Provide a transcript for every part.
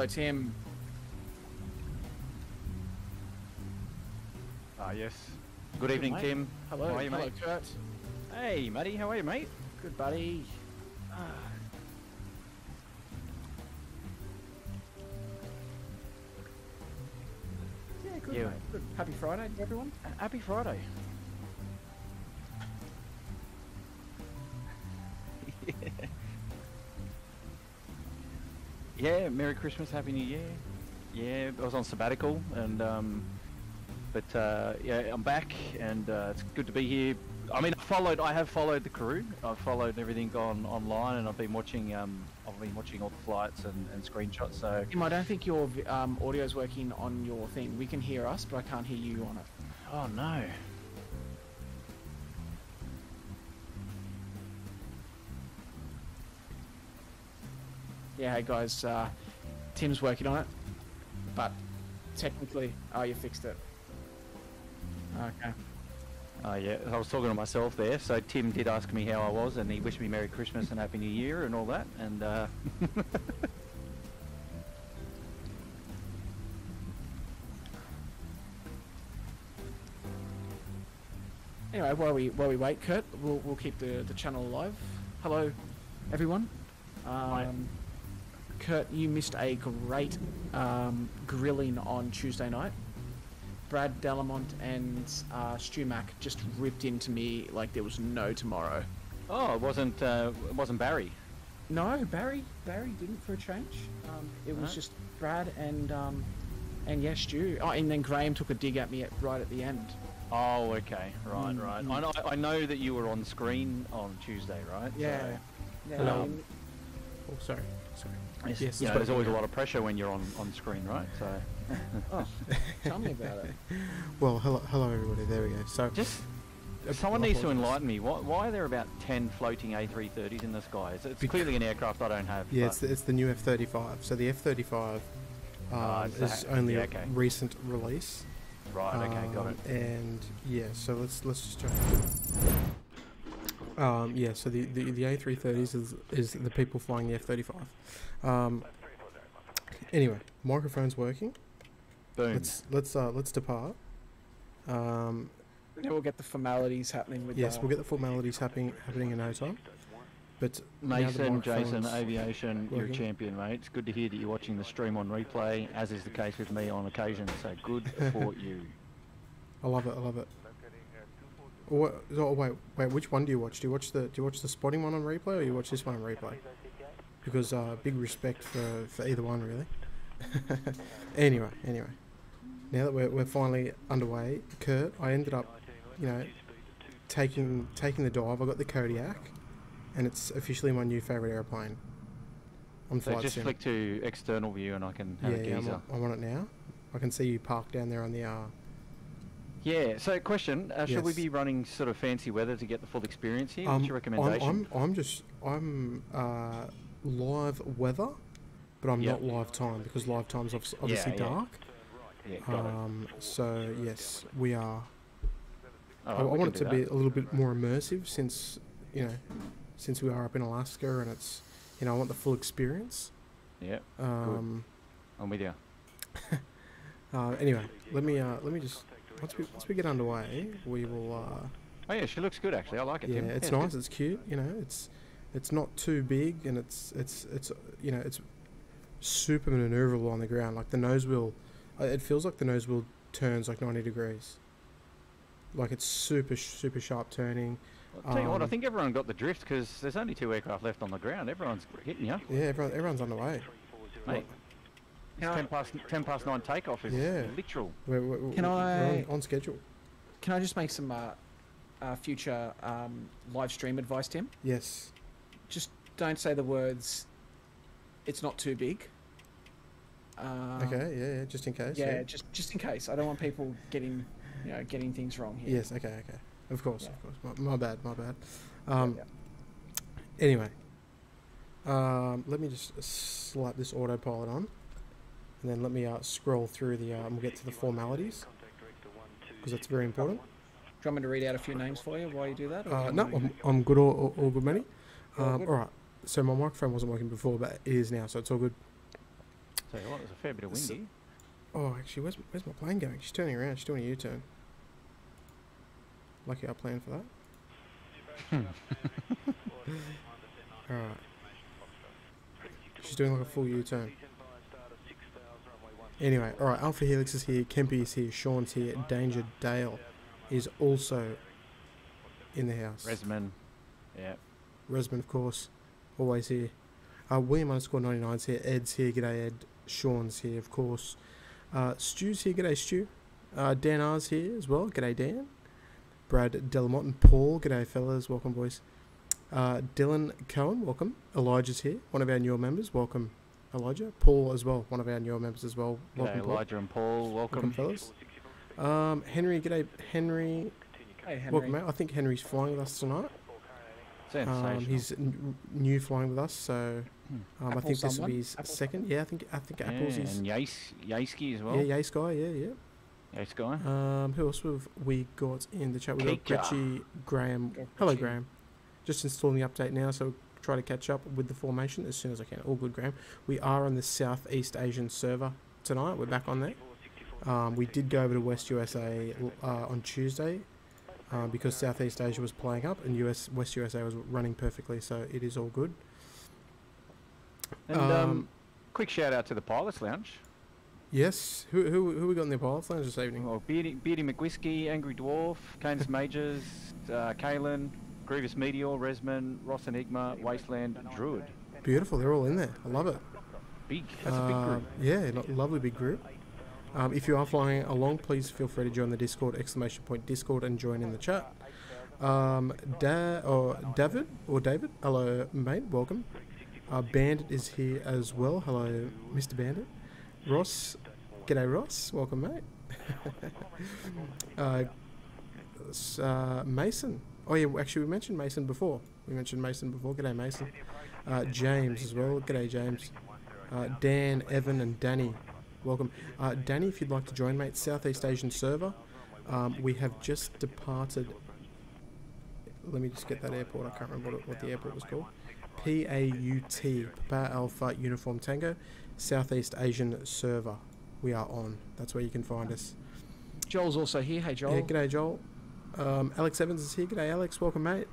Hello, Tim. Ah, yes. Good evening, mate. Tim. Hello. How are you, Hello, mate? Kurt. Hey, Matty. How are you, mate? Good buddy. Yeah, good, Yeah. Good. Happy Friday, everyone. Happy Friday. Yeah, Merry Christmas, Happy New Year. Yeah, I was on sabbatical, and um, but uh, yeah, I'm back, and uh, it's good to be here. I mean, I followed. I have followed the crew. I've followed everything on online, and I've been watching. Um, I've been watching all the flights and, and screenshots. So Tim, I don't think your vi- um, audio's working on your thing. We can hear us, but I can't hear you on it. Oh no. Yeah, hey guys, uh, Tim's working on it, but technically, oh, you fixed it. Okay. Oh yeah, I was talking to myself there. So Tim did ask me how I was, and he wished me Merry Christmas and Happy New Year and all that. And uh, Anyway, while we while we wait, Kurt, we'll we'll keep the the channel alive. Hello, everyone. Um, Kurt, you missed a great um, grilling on Tuesday night. Brad Delamont and uh, Stu Mac just ripped into me like there was no tomorrow. oh, it wasn't uh, it wasn't Barry. No, Barry. Barry didn't for a change. Um, it was No? just Brad and um, and yes, Stu. Oh, and then Graham took a dig at me at, right at the end. Oh, okay, right, Mm, right. mm. I know, I know that you were on screen on Tuesday, right? Yeah. yeah Hello. um, Oh, sorry. Sorry. So, it's- Yes, you know, there's always a lot of pressure when you're on, on screen, right? So oh, tell me about it. Well, hello, hello everybody. There we go. So, just uh, someone needs to enlighten me. Why, why are there about ten floating A330s in the sky? It's, it's clearly an aircraft I don't have. Yeah, it's the, it's the new F-35. So the F-35 um, Ah, it's is only yeah, a recent release. right. Okay, got Um, it. And yeah, so let's let's just jump. Um, yeah, so the, the, the A330s is, is the people flying the F-35. Um, anyway, microphone's working. Boom. Let's let's uh, let's depart. Um, Then we'll get the formalities happening with. yes, uh, we'll get the formalities happening happening in no time. But Mason, Jason, microphone's Aviation, you're a champion, mate. It's good to hear that you're watching the stream on replay, as is the case with me on occasion. So good for you. I love it. I love it. What, oh, wait, wait. Which one do you watch? Do you watch the Do you watch the spotting one on replay, or you watch this one on replay? Because uh, big respect for, for either one, really. anyway, anyway. Now that we're, we're finally underway, Kurt, I ended up, you know, taking taking the dive. I got the Kodiak, and it's officially my new favorite airplane. On So flight just sim. flick to external view and I can have yeah, a yeah, I'm I'm on it now. I can see you parked down there on the uh, Yeah. So question: uh, Should we be running sort of fancy weather to get the full experience here? Um, What's your recommendation? I'm, I'm, I'm just I'm uh, live weather, but I'm Yep. not live time because live time's obviously yeah. dark. yeah, it. Um, so yes, we are. I, right, I we want it to do be a little bit more immersive since you know, since we are up in Alaska and it's you know I want the full experience. Yeah, Um, I'm with you. uh, anyway, let me uh, let me just once we once we get underway, we will. Uh, Oh yeah, she looks good actually. I like it. yeah, Tim. it's good. nice. It's cute. You know, it's it's not too big, and it's it's it's you know it's super maneuverable on the ground. Like the nose wheel, uh, it feels like the nose wheel turns like ninety degrees. Like it's super super sharp turning. I'll tell you what, I um, think everyone got the drift because there's only two aircraft left on the ground. Everyone's hitting you. Yeah, everyone, everyone's underway. Mate, Can it's I- ten past ten past nine takeoff is Yeah. literal. We're, we're, Can we're I- on, on schedule? Can I just make some uh, uh, future um, live stream advice, Tim? Yes. Just don't say the words. It's not too big. Um, okay. Yeah, yeah. Just in case. Yeah, just just in case. I don't want people getting, you know, getting things wrong here. Yes. Okay. Okay. Of course. Yeah. Of course. My, my bad. My bad. Um. yeah. Anyway. Um. Let me just slap this autopilot on, and then let me uh, scroll through the. Uh, and we'll get to the formalities because that's very important. Do you want me to read out a few names for you while you do that? or Uh, no, I'm, I'm good. All, all, all good, money. All Um, good. all right. So my microphone wasn't working before, but it is now, so it's all good. Tell you what, there's a fair bit of So- windy. Oh, actually, where's where's my plane going? She's turning around. She's doing a U-turn. Lucky I planned for that. all right. She's doing like a full U-turn. Anyway, all right. Alpha Helix is here. Kempy is here. Sean's here. Danger Dale is also in the house. Resman. Yeah. Resman, of course, always here. Uh, William underscore 99's here. Ed's here. G'day, Ed. Sean's here, of course. Uh, Stu's here. G'day, Stu. Uh, Dan R's here as well. G'day, Dan. Brad Delamont and Paul. G'day, fellas. Welcome, boys. Uh, Dylan Cohen, welcome. Elijah's here, one of our newer members. Welcome, Elijah. Paul as well, one of our newer members as well. Welcome, G'day, Paul. Elijah and Paul. Welcome, Welcome. fellas. Um, Henry, g'day, Henry. Hey, Henry. Welcome, mate. I think Henry's flying with us tonight. Um, he's n- new flying with us, so Um, I Apple think this will be his Apple second. Yeah, I think I think Yeah, Apple's his. and Yace, Yaski as well. Yeah, Yace guy. Yeah, yeah. Yace guy. Um, who else have we got in the chat? We got Kika. Gretchy, Graham. Go Hello, Graham. Just installing the update now, so try to catch up with the formation as soon as I can. All good, Graham. We are on the Southeast Asian server tonight. We're back on there. Um, we did go over to West USA uh, on Tuesday uh, because Southeast Asia was playing up and US West USA was running perfectly, so it is all good. And um, um, quick shout out to the Pilots Lounge. Yes, who who who we got in the pilots lounge this evening? Well, Beardy, Beardy McWhiskey, Angry Dwarf, Canis Majors, uh, Kalen, Grievous Meteor, Resman, Ross Enigma, Wasteland, Druid. Beautiful, they're all in there. I love it. Big. That's a big Uh, group. Yeah, lo- lovely big group. Um, if you are flying along, please feel free to join the Discord exclamation point Discord and join in the chat. Um, da or David or David, hello mate, welcome. Uh, Bandit is here as well. Hello, Mr. Bandit. Ross, g'day Ross, welcome mate. uh, uh, Mason. Oh yeah, actually we mentioned Mason before. We mentioned Mason before. G'day Mason. Uh, James as well. G'day James. Uh, Dan, Evan, and Danny. Welcome. Uh, Danny, if you'd like to join, mate, Southeast Asian server. Um, we have just departed. Let me just get that airport. I can't remember what, what the airport was called. P A U T, Papa Alpha Uniform Tango, Southeast Asian server. We are on. That's where you can find us. Joel's also here. Hey, Joel. Yeah, g'day, Joel. Um, Alex Evans is here. G'day, Alex. Welcome, mate.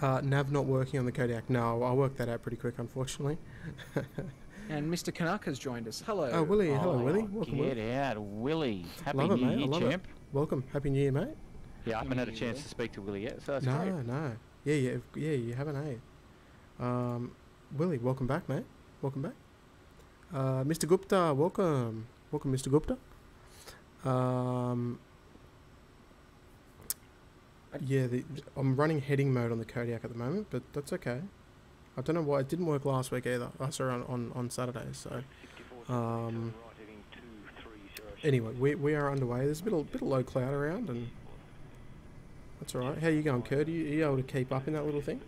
Uh, Nav not working on the Kodiak. No, I worked that out pretty quick, unfortunately. And Mr. Canuck has joined us. Hello. Oh, Willie. Hello, Oh, Willie. Welcome, Get Willie. out, Willie. Happy Love it, New mate, I Year, love it. champ. Welcome. Happy New Year, mate. Yeah, I haven't had a chance Year. to speak to Willie yet, so that's no, great. no. Yeah, yeah, yeah. You haven't, eh? Um, Willie, welcome back, mate. Welcome back. Uh, Mr. Gupta, welcome. Welcome, Mr. Gupta. Um, yeah, the, I'm running heading mode on the Kodiak at the moment, but that's okay. I don't know why it didn't work last week either. I saw on, on on Saturday, so. Um, anyway, we, we are underway. There's a bit of, bit of low cloud around, and that's all right. How you going, Kurt? Are you, are you able to keep up in that little thing?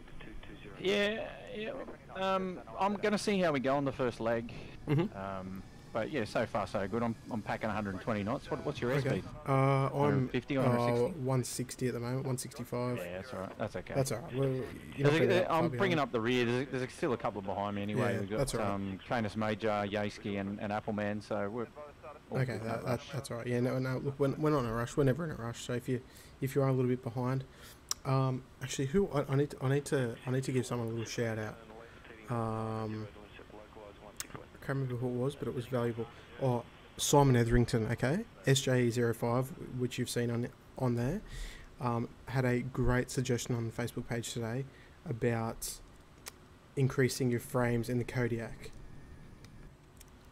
Yeah, yeah. Um, I'm going to see how we go on the first leg. Mm-hmm. Um, but yeah, so far so good. I'm, I'm packing 120 knots. What, what's your Okay. airspeed? Uh, I'm 150 uh, or 160? 160 at the moment. 165. Yeah, that's all right. That's okay. That's all right. Well, you're There's not a- gonna there- get far I'm bringing up the rear. There's, there's still a couple behind me anyway. Yeah, We've got that's right. um, Canis Major, Yaski, and, and Appleman. So we're Okay, that, that, that's all right. Yeah, no, no. Look, we're, we're not in a rush. We're never in a rush. So if you if you are a little bit behind, um, actually, who I, I need to, I need to I need to give someone a little shout out. Um, can't remember who it was, but it was valuable. Oh, Simon Etherington. Okay, SJ05, which you've seen on on there, um, had a great suggestion on the Facebook page today about increasing your frames in the Kodiak.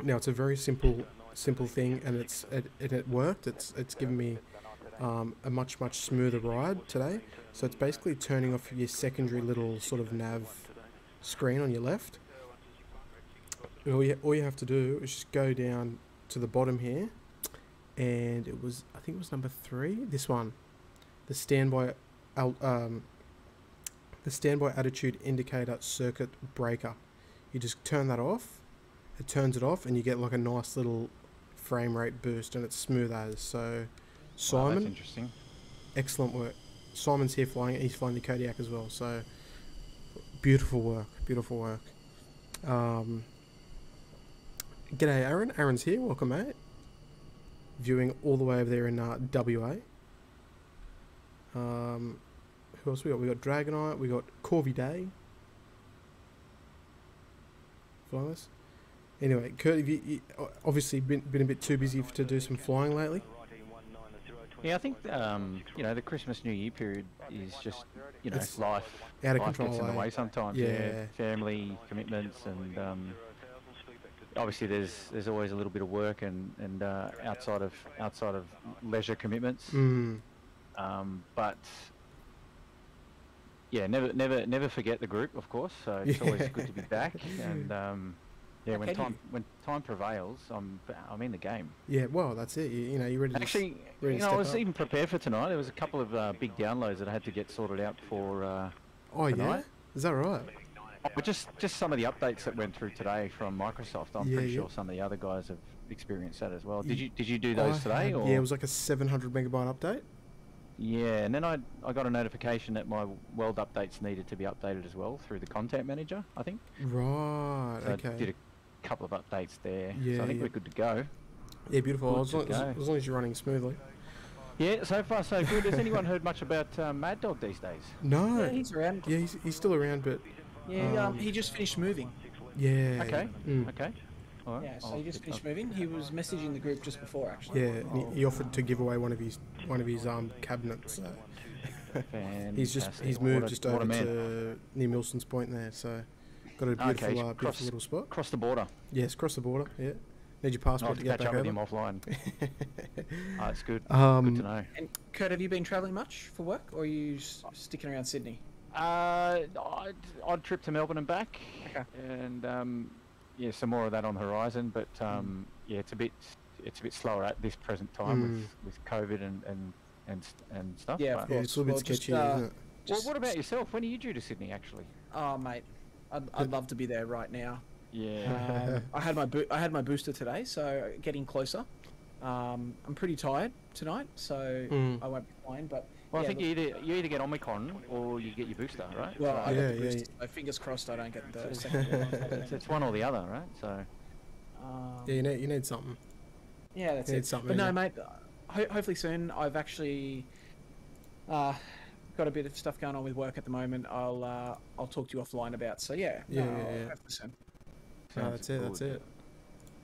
Now it's a very simple simple thing, and it's it, it, it worked. It's it's given me um, a much much smoother ride today. So it's basically turning off your secondary little sort of nav screen on your left. All you, all you have to do is just go down to the bottom here, and it was I think it was number three. This one, the standby, um, the standby attitude indicator circuit breaker. You just turn that off. It turns it off, and you get like a nice little frame rate boost, and it's smooth as. So, Wow, that's Simon, interesting. excellent work. Simon's here flying. He's flying the Kodiak as well. So, beautiful work. Beautiful work. Um, g'day, Aaron. Aaron's here. Welcome, mate. Viewing all the way over there in uh, WA. Um, who else we got? We got Dragonite. We got Corby Day. Flying this. Anyway, Kurt, have you, you obviously been been a bit too busy to do some flying lately. Yeah, I think um, you know the Christmas New Year period is just you know It's life out of life control, gets in the eh? way sometimes. Yeah. family commitments and um, obviously there's there's always a little bit of work and and uh, outside of outside of leisure commitments. Mm. Um, but yeah, never never never forget the group, of course. So it's always good to be back and. Um, yeah, How when time you? when time prevails, I'm I'm in the game. Yeah, well, that's it. You, you know, you're ready to s- Actually, ready you to know, I was up. even prepared for tonight. There was a couple of uh, big downloads that I had to get sorted out for. Uh, Oh yeah, is that right? But just just some of the updates that went through today from Microsoft. I'm Yeah, pretty yeah. sure some of the other guys have experienced that as well. Did you did you do those I today? had- or? yeah, it was like a 700 megabyte update. Yeah, and then I I got a notification that my world updates needed to be updated as well through the content manager. I think. Right. So okay. I did a couple of updates there. Yeah, so I think yeah. we're good to go. yeah, beautiful. As long, as, as long as you're running smoothly. Yeah, so far so good. Has anyone heard much about um, Mad Dog these days? No. Yeah, he's around. Yeah, he's, he's still around, but Yeah, he, um, he just finished moving. yeah. Okay. mm, Okay. All right. Yeah, so I'll he just finished up- moving. He was messaging the group just before, actually. Yeah, and he, he offered to give away one of his one of his um cabinets. So he's just he's moved a- just over to near Milson's Point there. So got a beautiful he's uh, beautiful crossed- little spot. Across the border. Yes, across the border. Yeah, need your I'll passport have to to get catch back up with over. him offline. oh, that's good. um, good to know. And Kurt, have you been travelling much for work, or are you sticking around Sydney? Uh, odd, odd trip to Melbourne and back. Okay. And um, yeah, some more of that on the horizon. But um, yeah, it's a bit it's a bit slower at this present time Mm. with, with COVID and and and, and stuff. Yeah, but- yeah, it's a little Well, bit just, sketchy, uh, isn't it? Well, what about yourself? When are you due to Sydney, actually? Oh, mate, I'd, I'd love to be there right now. Yeah. Um, I had my bo- I had my booster today, so getting closer. Um, I'm pretty tired tonight, so Mm. I won't be fine. But well, yeah, I think you either you either get Omicron or you get your booster, right? well, I So got Yeah, the yeah, booster, yeah. so fingers crossed I don't get the second one. it's, it's one or the other, right? So Um, Yeah, you need you need something. Yeah, that's Need it. something, But no, mate. uh, Ho- hopefully soon. I've actually uh, got a bit of stuff going on with work at the moment. I'll uh, I'll talk to you offline about. So yeah, Yeah, no, yeah, yeah. soon. No, that's it. That's it.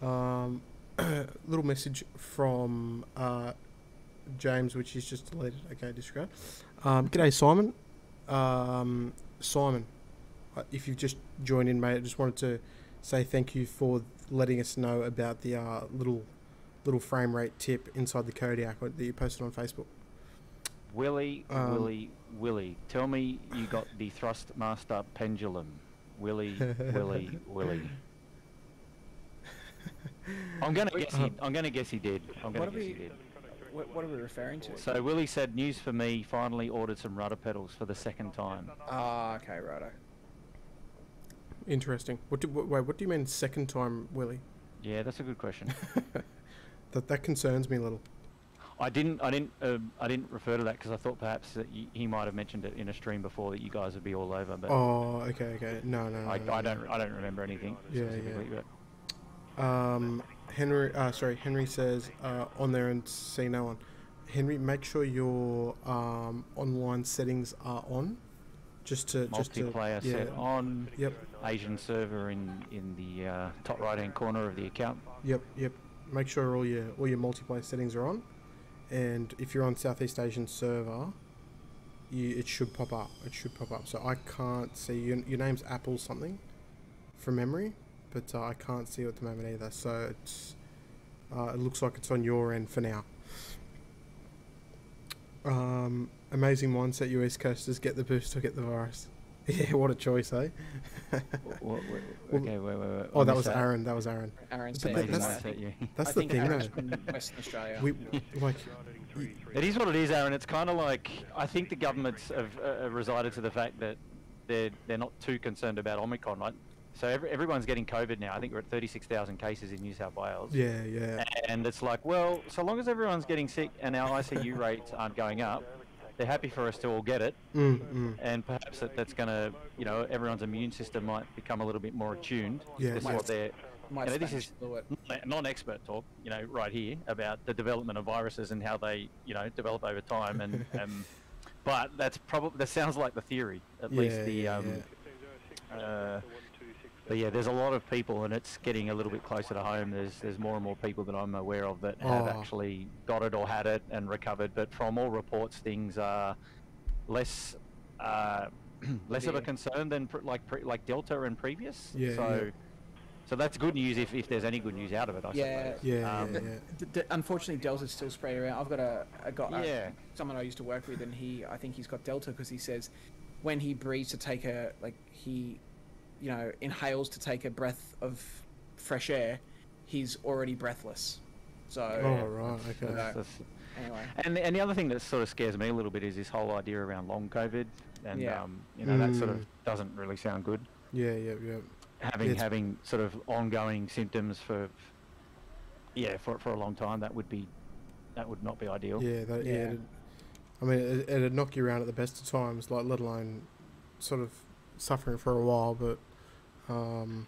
Um, little message from uh, James, which he's just deleted. Okay, disregard. Um, g'day, Simon. Um, Simon, uh, if you've just joined in, mate, I just wanted to say thank you for letting us know about the uh, little little frame rate tip inside the Kodiak that you posted on Facebook. Willie, Um, Willie, Willie, tell me you got the Thrustmaster pendulum. Willie, Willie, Willie. I'm gonna guess he. I'm gonna guess he did. I'm gonna What are guess he we- did. What, what are we referring to? So Willie said, "News for me. Finally ordered some rudder pedals for the second time." Ah, okay, righto. Interesting. What do, wh- wait? What do you mean second time, Willie? Yeah, that's a good question. That that concerns me a little. I didn't. I didn't. Um, I didn't refer to that because I thought perhaps that y he might have mentioned it in a stream before that you guys would be all over. But Oh, okay, okay. No, no, no. I, no, I no. don't. I don't remember anything Yeah, yeah. specifically. But Um, Henry, uh, sorry, Henry says uh, on there and see no one. Henry, make sure your um, online settings are on, just to just to multiplayer yeah. set on. Yep, Asian server in in the uh, top right hand corner of the account. yep, yep. Make sure all your all your multiplayer settings are on, and if you're on Southeast Asian server, you it should pop up. It should pop up. So I can't see your your name's Apple something, from memory, but uh, I can't see it at the moment either. So it's uh, it looks like it's on your end for now. Um, amazing mindset, you East Coasters. Get the boost or get the virus. Yeah, what a choice, eh? Wha- wha- Well- okay, wait, wait, wait. Oh, that missed was Aaron. That was Aaron. Aaron's But saying that- that's- that. mindset, yeah. That's the thing, Aaron's though. Western Australia. We like, It is what it is, Aaron. It's kind of like I think the governments have uh, resided to the fact that they're they're not too concerned about Omicron, right? So every, everyone's getting COVID now. I think we're at 36,000 cases in New South Wales. yeah, yeah, And it's like, well, so long as everyone's getting sick and our ICU rates aren't going up, they're happy for us to all get it. mm, mm. And perhaps that, that's going to, you know, everyone's immune system might become a little bit more attuned. Yeah. This is Might- what they're, you know, this is- non- non-expert talk, you know, right here about the development of viruses and how they, you know, develop over time. And um, but that's probably that sounds like the theory, at yeah, least the. yeah, Um, yeah. uh, but yeah, there's a lot of people, and it's getting a little bit closer to home. There's there's more and more people that I'm aware of that have Oh. actually got it or had it and recovered. But from all reports, things are less. Uh, less of a concern than pr- like pre- like Delta and previous. Yeah, So, yeah. so that's good news if, if there's any good news out of it. I Yeah. suppose. Yeah, Um, yeah, yeah. D- d- unfortunately, Delta's still spread around. I've got a, a got a- Yeah. someone I used to work with, and he I think he's got Delta because he says when he breathes to take a like he, you know, inhales to take a breath of fresh air, he's already breathless. So Oh right, okay. That's- that's- anyway, And the, and the other thing that sort of scares me a little bit is this whole idea around long COVID, and Yeah. um, you know that sort Mm. of doesn't really sound good. Yeah, yeah, yeah. having It's- having sort of ongoing symptoms for yeah for for a long time that would be that would not be ideal. Yeah, that, yeah. Yeah. it'd- I mean, it, it'd knock you around at the best of times, like let alone sort of suffering for a while. But um,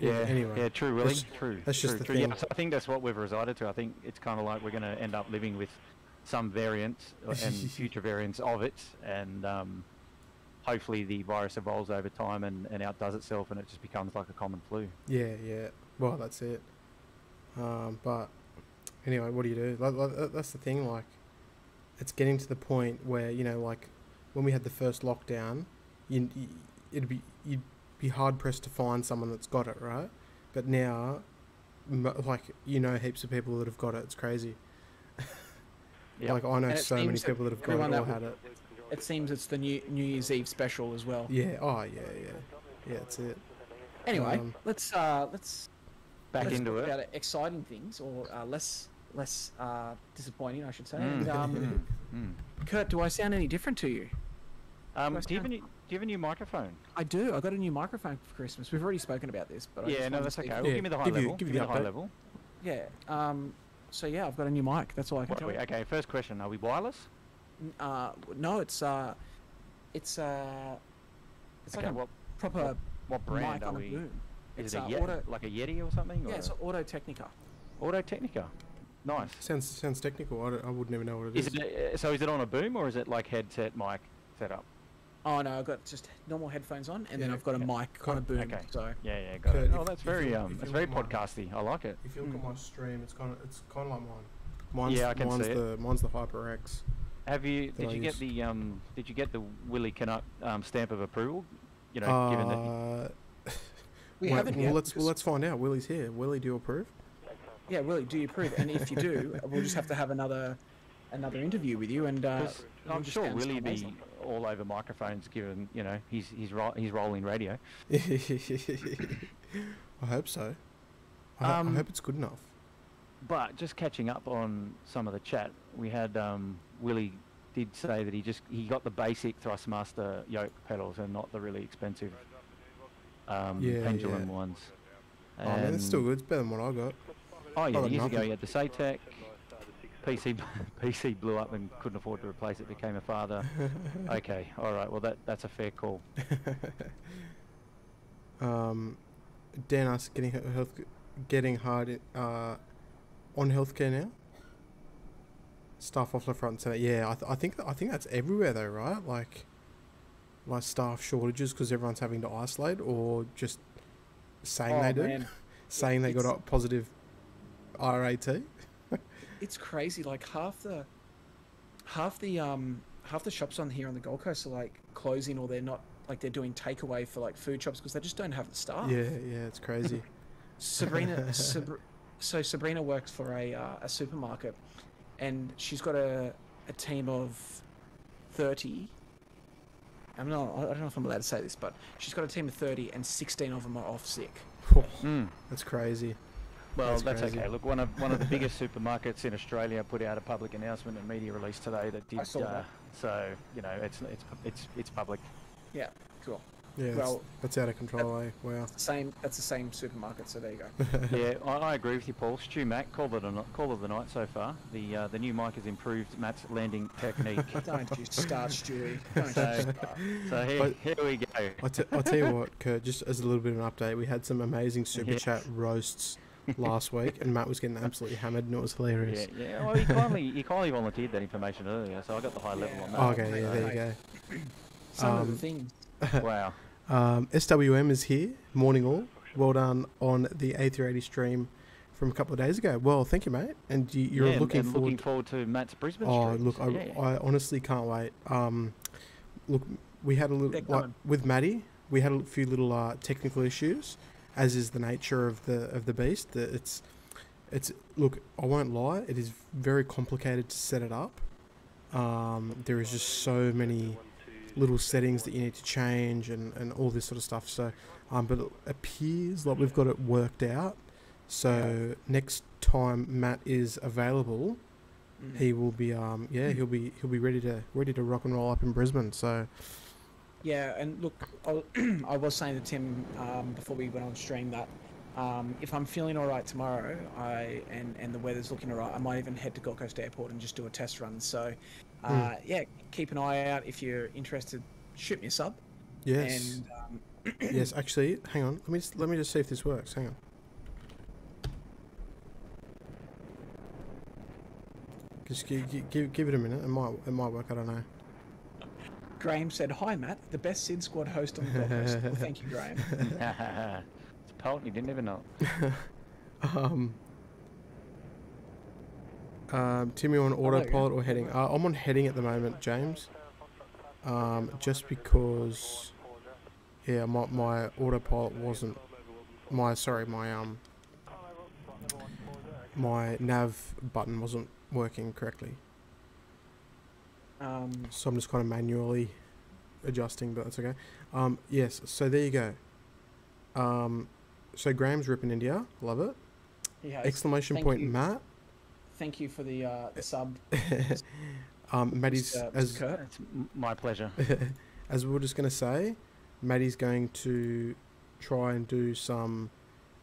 Yeah. Anyway, Yeah. True, Really. that's- true. that's just true, the true. Yeah, thing. so I think that's what we've resided to. I think it's kind of like we're going to end up living with some variant uh, and future variants of it, and um, hopefully the virus evolves over time and, and outdoes itself, and it just becomes like a common flu. yeah, yeah. Well, that's it. Um, but anyway, what do you do? Like, like, that's the thing. Like, it's getting to the point where you know, like, when we had the first lockdown, you it'd be you'd be hard pressed to find someone that's got it, right? But now, like, you know, heaps of people that have got it. It's crazy. Yep. Like, I know so many people that have got it or that had it. It seems it's the new New Year's Eve special as well. Yeah. Oh, yeah, yeah, yeah. That's it. Anyway, Um, let's uh, let's Back let's into it. About exciting things, or uh, less less uh, disappointing, I should say. Mm. And, um, Mm. Kurt, do I sound any different to you? Um, Where's do you have a new, do you have a new microphone? I do. I got a new microphone for Christmas. We've already spoken about this, but yeah, just no, that's okay. Well, Yeah, give me the high give you- level. give you me the the high level. Yeah. Um. So yeah, I've got a new mic. That's all I can What tell are you. okay, first question: Are we wireless? Uh, no, it's uh, it's uh, it's okay, like a what proper what brand mic are on a we? boom. Is It's it a uh, Ye- Auto. like a Yeti or something? Yeah, or it's Audio-Technica. Auto Technica. Nice. Sounds sounds technical. I, I wouldn't even know what it Is is. it uh, so? Is it on a boom or is it like headset mic setup? Oh no, I've got just normal headphones on, and then I've got a yeah. mic on a boom. Okay. So Yeah, yeah, got Kurt, it. if- Oh, that's very um, you that's very look at podcasty. I like it. If you look Mm. at my stream, it's kind of it's kind of like mine. Mine's, Yeah, I can mine's see it. the mine's the HyperX. Have you? Did I you get the um? Did you get the Willie Canuck um, stamp of approval? You know, given that. Uh, we well, haven't well, yet. let's well let's find out. Willie's here. Willie, do you approve? Yeah, Willie, do you approve? And if you do, we'll just have to have another another interview with you, and uh, 'cause we'll I'm just sure get Willie be amazing. All over microphones, given you know he's he's ro- he's rolling radio. I hope so. I, ho- I Um, hope it's good enough. But just catching up on some of the chat, we had um, Willie did say that he just he got the basic Thrustmaster yoke pedals and not the really expensive um, Yeah, pendulum yeah. ones. Oh man, it's still good. It's better than what I got. Oh yeah, years ago nothing. he had the Saitek. PC PC blew up and couldn't afford to replace it. Became a father. okay, all right. Well, that that's a fair call. Um, Dan asked, getting health, getting hard uh, on healthcare now. Staff off the front center. Yeah, I, th- I think I think that's everywhere though, right? Like, like staff shortages because everyone's having to isolate, or just saying Oh, they do, man, saying they got a positive RAT. It's crazy. Like half the half the um half the shops on here on the Gold Coast are like closing, or they're not like they're doing takeaway for like food shops because they just don't have the staff. Yeah, yeah, it's crazy. Sabrina, Sabr- so Sabrina works for a uh, a supermarket, and she's got a a team of thirty. I'm not. I don't know if I'm allowed to say this, but she's got a team of thirty, and sixteen of them are off sick. Mm. that's crazy. Well, That's that's, okay. Look, one of one of the biggest supermarkets in Australia put out a public announcement and media release today that did. saw uh, that. So you know, it's it's it's it's public. Yeah, cool. Yeah, that's, Well, that's out of control. Eh? Wow. Same. That's the same supermarket. So there you go. yeah, I, I agree with you, Paul. Stu Mac called it a call of the night so far. The uh, the new mic has improved Matt's landing technique. Don't you start, Stewie. Don't you So- start. so here, But- here we go. I t- I'll tell you what, Kurt, just as a little bit of an update, we had some amazing super Yeah. chat roasts last week, and Matt was getting absolutely hammered, and it was hilarious. Yeah, yeah. Well, he kindly he kindly volunteered that information earlier, so I got the high level on that. Oh, okay, yeah, there you go. Some of Um, the things. Wow. Um, SWM is here. Morning all. Well done on the A380 stream from a couple of days ago. Well, thank you, mate. And you, you're Yeah, looking and forward. looking forward to Matt's Brisbane oh, streams. look, I, yeah. I honestly can't wait. Um, look, we had a little like, with Maddie. We had a few little uh, technical issues, as is the nature of the of the beast. The, it's it's look. I won't lie. It is very complicated to set it up. Um, there is just so many little settings that you need to change and, and all this sort of stuff. So, um, but it appears like we've got it worked out. So next time Matt is available, Mm. he will be um yeah he'll be he'll be ready to ready to rock and roll up in Brisbane. So Yeah, and look, I, I was saying to Tim um, before we went on stream that um, if I'm feeling all right tomorrow, I and and the weather's looking all right, I might even head to Gold Coast Airport and just do a test run. So, uh, Hmm. yeah, keep an eye out if you're interested. Shoot me a sub. Yes. And um, yes, actually, hang on. Let me just, let me just see if this works. Hang on. Just give, give, give it a minute. It might it might work. I don't know. Graham said, "Hi, Matt, the best SydSquad host on the Gold Coast." well, thank you, Graham. it's a poet, you didn't even know. Um. Um, Timmy on there you autopilot or heading? Uh, I'm on heading at the moment, James. Um, just because, yeah, my my autopilot wasn't my sorry my um my nav button wasn't working correctly, Um, so I'm just kind of manually adjusting, but that's okay. Um, yes, so there you go. Um, so Graham's ripping India, love it. he has. Exclamation Thank point, you. Matt. Thank you for the uh, the sub, um, Maddie's Mr. Mr. as Kurt. It's my pleasure. as we were just gonna say, Maddie's going to try and do some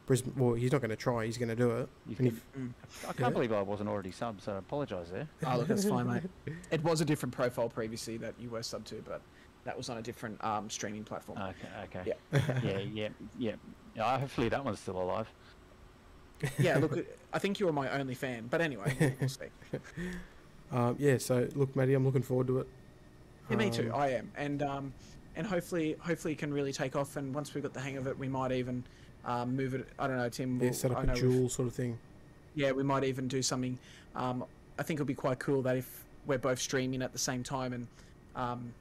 Brisbane. Well, he's not going to try. He's going to do it. Can, if- I can't Yeah. believe I wasn't already subbed, so I apologise there. Oh, look, that's fine, mate. It was a different profile previously that you were sub to, but that was on a different um, streaming platform. Okay, okay. Yeah, yeah, yeah. yeah hopefully that one's still alive. yeah, look, I think you were my only fan, but anyway, we'll- we'll see. Um, yeah. So look, Maddie, I'm looking forward to it. Yeah, me too. Um, I am, and um, and hopefully, hopefully, it can really take off. And once we've got the hang of it, we might even um, move it. I don't know, Tim. yeah, we'll- set up I a know sort of thing. Yeah, we might even do something. Um, I think it'll be quite cool that if we're both streaming at the same time and um,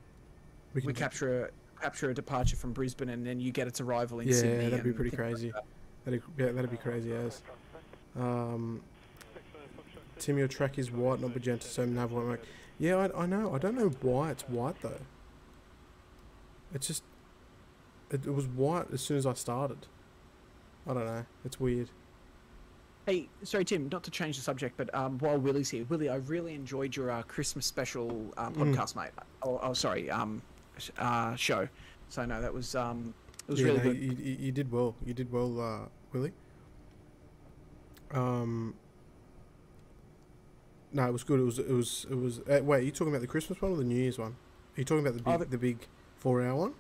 We we capture a capture a departure from Brisbane, and then you get its arrival in yeah, Sydney. that'd be pretty like crazy. that. That'd, yeah, that'd be crazy as. Um, Tim, your track is white, not magenta, so nav won't work. Yeah, I, I know. I don't know why it's white though. It's just, it, it was white as soon as I started. I don't know. It's weird. Hey, sorry, Tim. Not to change the subject, but um, while Willie's here, Willie, I really enjoyed your uh, Christmas special uh, Mm. podcast, mate. Oh, oh, sorry, um, uh, show. So no, that was um, it was yeah, really no, good. You, you, did well. You did well, uh, Willie. Um. No, it was good. It was. It was. It was. Uh, wait, are you talking about the Christmas one or the New Year's one? Are you talking about the big, Oh, the- the big four-hour one?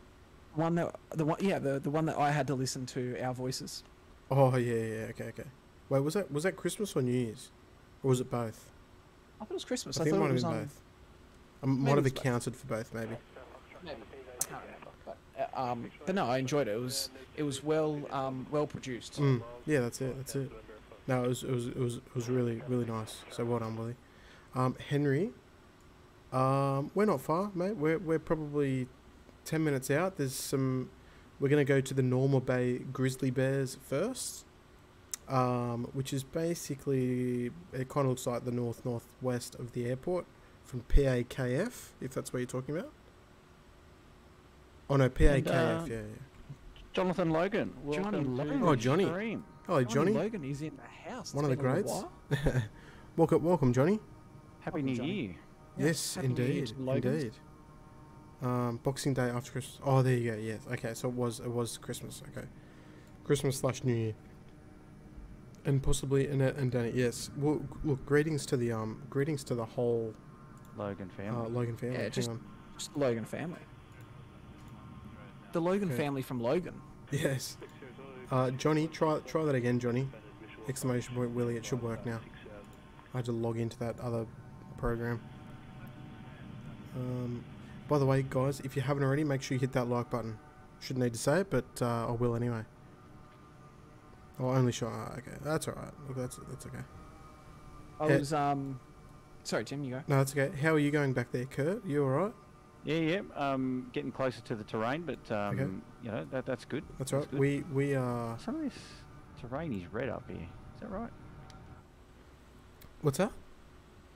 One that the one, yeah, the the one that I had to listen to our voices. Oh yeah, yeah. Okay, okay. Wait, was that was that Christmas or New Year's, or was it both? I thought it was Christmas. I I, think it thought might it was have been on. both. I m- Maybe might have it's both. accounted for both, maybe. Maybe I can't remember, but uh, um, but no, I enjoyed it. It was it was well um well produced. Mm, yeah, that's it. That's it. No, it was it was it was it was really really nice. So well done, Willie. Um, Henry. Um, we're not far, mate. We're we're probably ten minutes out. There's some. We're gonna go to the Normal Bay Grizzly Bears first. Um, which is basically it kind of looks like the north northwest of the airport from PAKF, if that's what you're talking about. Oh no, PAKF. uh, yeah, yeah. Jonathan Logan. Johnny welcome to Logan. Oh, Johnny. stream. Hello, Johnny Johnny. Logan is in the house. One of the been a little greats. welcome, welcome, Johnny. Happy Welcome, New Johnny. Year. Yes, Happy New Year indeed, to the Logans. indeed. Um, Boxing Day after Christmas. Oh, there you go. Yes. Okay, so it was it was Christmas. Okay, Christmas slash New Year, and possibly Annette and Danny. Yes. Well, look. Greetings to the um. Greetings to the whole Logan uh, family. Logan family. Yeah, just- Just Logan family. The Logan Okay. family from Logan. Yes. Uh, Johnny, try try that again, Johnny. Exclamation point, Willie. It should work now. I had to log into that other program. Um, by the way, guys, if you haven't already, make sure you hit that like button. Shouldn't need to say it, but uh, I will anyway. I'll only show. Uh, okay, that's all right. Look, that's that's okay. I was um, sorry, Tim, you go. No, that's okay. How are you going back there, Kurt? You all right? Yeah, yeah. Um, getting closer to the terrain, but um, Okay. you know that that's good. That's right. good. We we are. Some of this terrain is red up here. Is that right? What's that?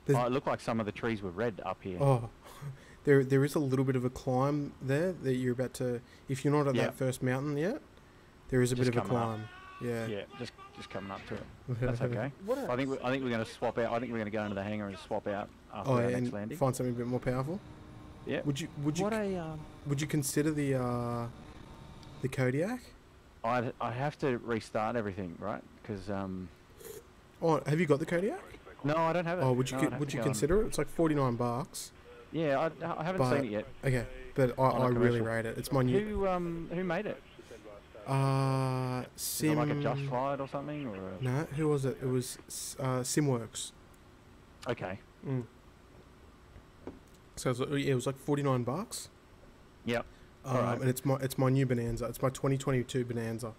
There's- Oh, it looked like some of the trees were red up here. Oh, there there is a little bit of a climb there that you're about to. If you're not at Yeah. that first mountain yet, there is a Just bit of a coming up. climb. Yeah. Yeah, just just coming up to it. That's okay. What I think we, I think we're going to swap out. I think we're going to go into the hangar and swap out after oh, our yeah, next and landing. find something a bit more powerful. Yeah. Would you would you What a um, would you consider the uh, the Kodiak? I I have to restart everything, right? Because um, Oh, have you got the Kodiak? no, I don't have it. Oh, would you No, co- I'd have would to you go and- consider it? It's like forty nine bucks. Yeah, I, I haven't But- seen it yet. Okay, but I, On a I really rate it. It's my new. Who um who made it? Uh, Is it Sim. like a Just Flight or something? Or a... No, who was it? It was uh, SimWorks. Okay. Mm. So it was, yeah, it was like forty nine bucks. Yep. Um, Alright. and it's my it's my new Bonanza. It's my twenty twenty two Bonanza.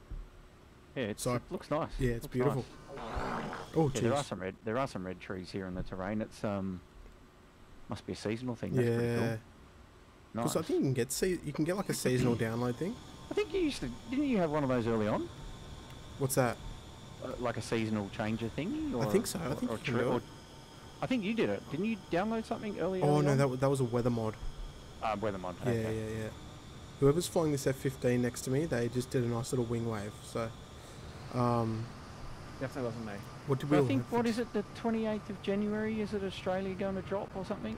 Yeah, it's, So it looks nice. Yeah, it's Looks beautiful. nice. Oh, Yeah, there are some red. There are some red trees here in the terrain. It's um, must be a seasonal thing. That's Yeah, cool. because Nice. I think you can get se- you can get like a seasonal download thing. I think you used to. Didn't you have one of those early on? What's that? Uh, like a seasonal changer thingy? Or, I think so. I or- think or you tri- or-. I think you did it. Didn't you download something earlier? Oh no, on? that that was a weather mod. uh, weather mod. Yeah, okay. yeah, yeah. Whoever's flying this F fifteen next to me, they just did a nice little wing wave. So, um, definitely wasn't me. what did we? I think what is it? The 28th of January? Is it Australia going to drop or something?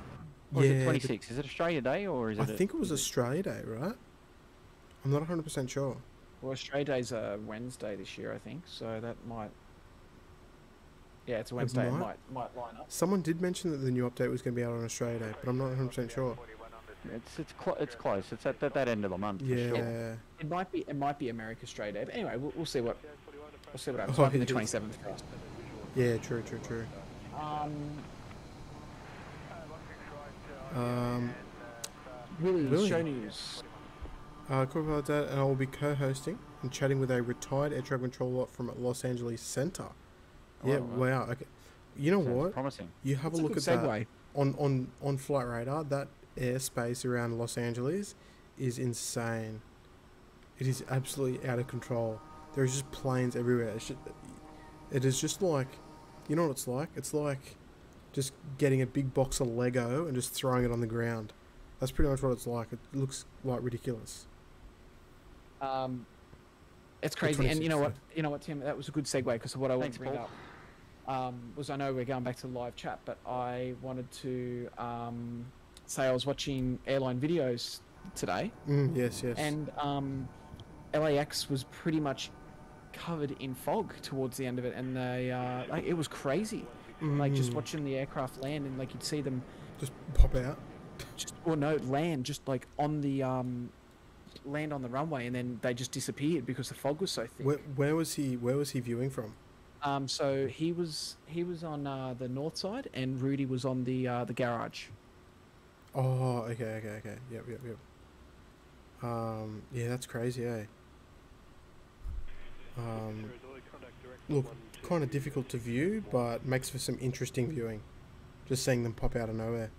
Or Yeah, is it the- 26? Is it Australia Day or is I it? a- think it was is Australia Day, right? I'm not 100 percent sure. Well, Australia Day's a Wednesday this year, I think, so that might. Yeah, it's a Wednesday. It might. might might line up. Someone did mention that the new update was going to be out on Australia Day, but I'm not 100 percent sure. It's it's clo- it's close. It's at that, that end of the month. for Yeah. sure. It might be it might be America Australia Day. But anyway, we'll, we'll see what we'll see what happens. Oh, Might be the it is. twenty seventh for us. Yeah, true, true, true. Um, Um, Willie, Willie. show news. uh, cool about that, and I will be co-hosting and chatting with a retired air traffic controller from Los Angeles Center. Yeah, wow. wow. Okay. You know Sounds what? Promising. You have That's a look good at that. on on on Flight Radar, that airspace around Los Angeles is insane. It is absolutely out of control. There's just planes everywhere. It's just, it is just like, you know what it's like? It's like just getting a big box of Lego and just throwing it on the ground. That's pretty much what it's like. It looks like ridiculous. Um, it's crazy, and you know what? You know what, Tim? That was a good segue because of what I wanted to bring Paul. up um, was I know we're going back to live chat, but I wanted to um, say I was watching airline videos today, Mm, yes, yes. and um, LAX was pretty much covered in fog towards the end of it, and they uh, like it was crazy. Like just Mm, watching the aircraft land, and like you'd see them just pop out. just or no land just like on the um, land on the runway, and then they just disappeared because the fog was so thick. Where, where was he? Where was he viewing from? Um, so he was he was on uh, the north side, and Rudy was on the uh, the garage. Oh, okay, okay, okay. Yep, yep, yep. Um, yeah, that's crazy, eh? Um, look, kind of difficult to view, but makes for some interesting viewing. Just seeing them pop out of nowhere.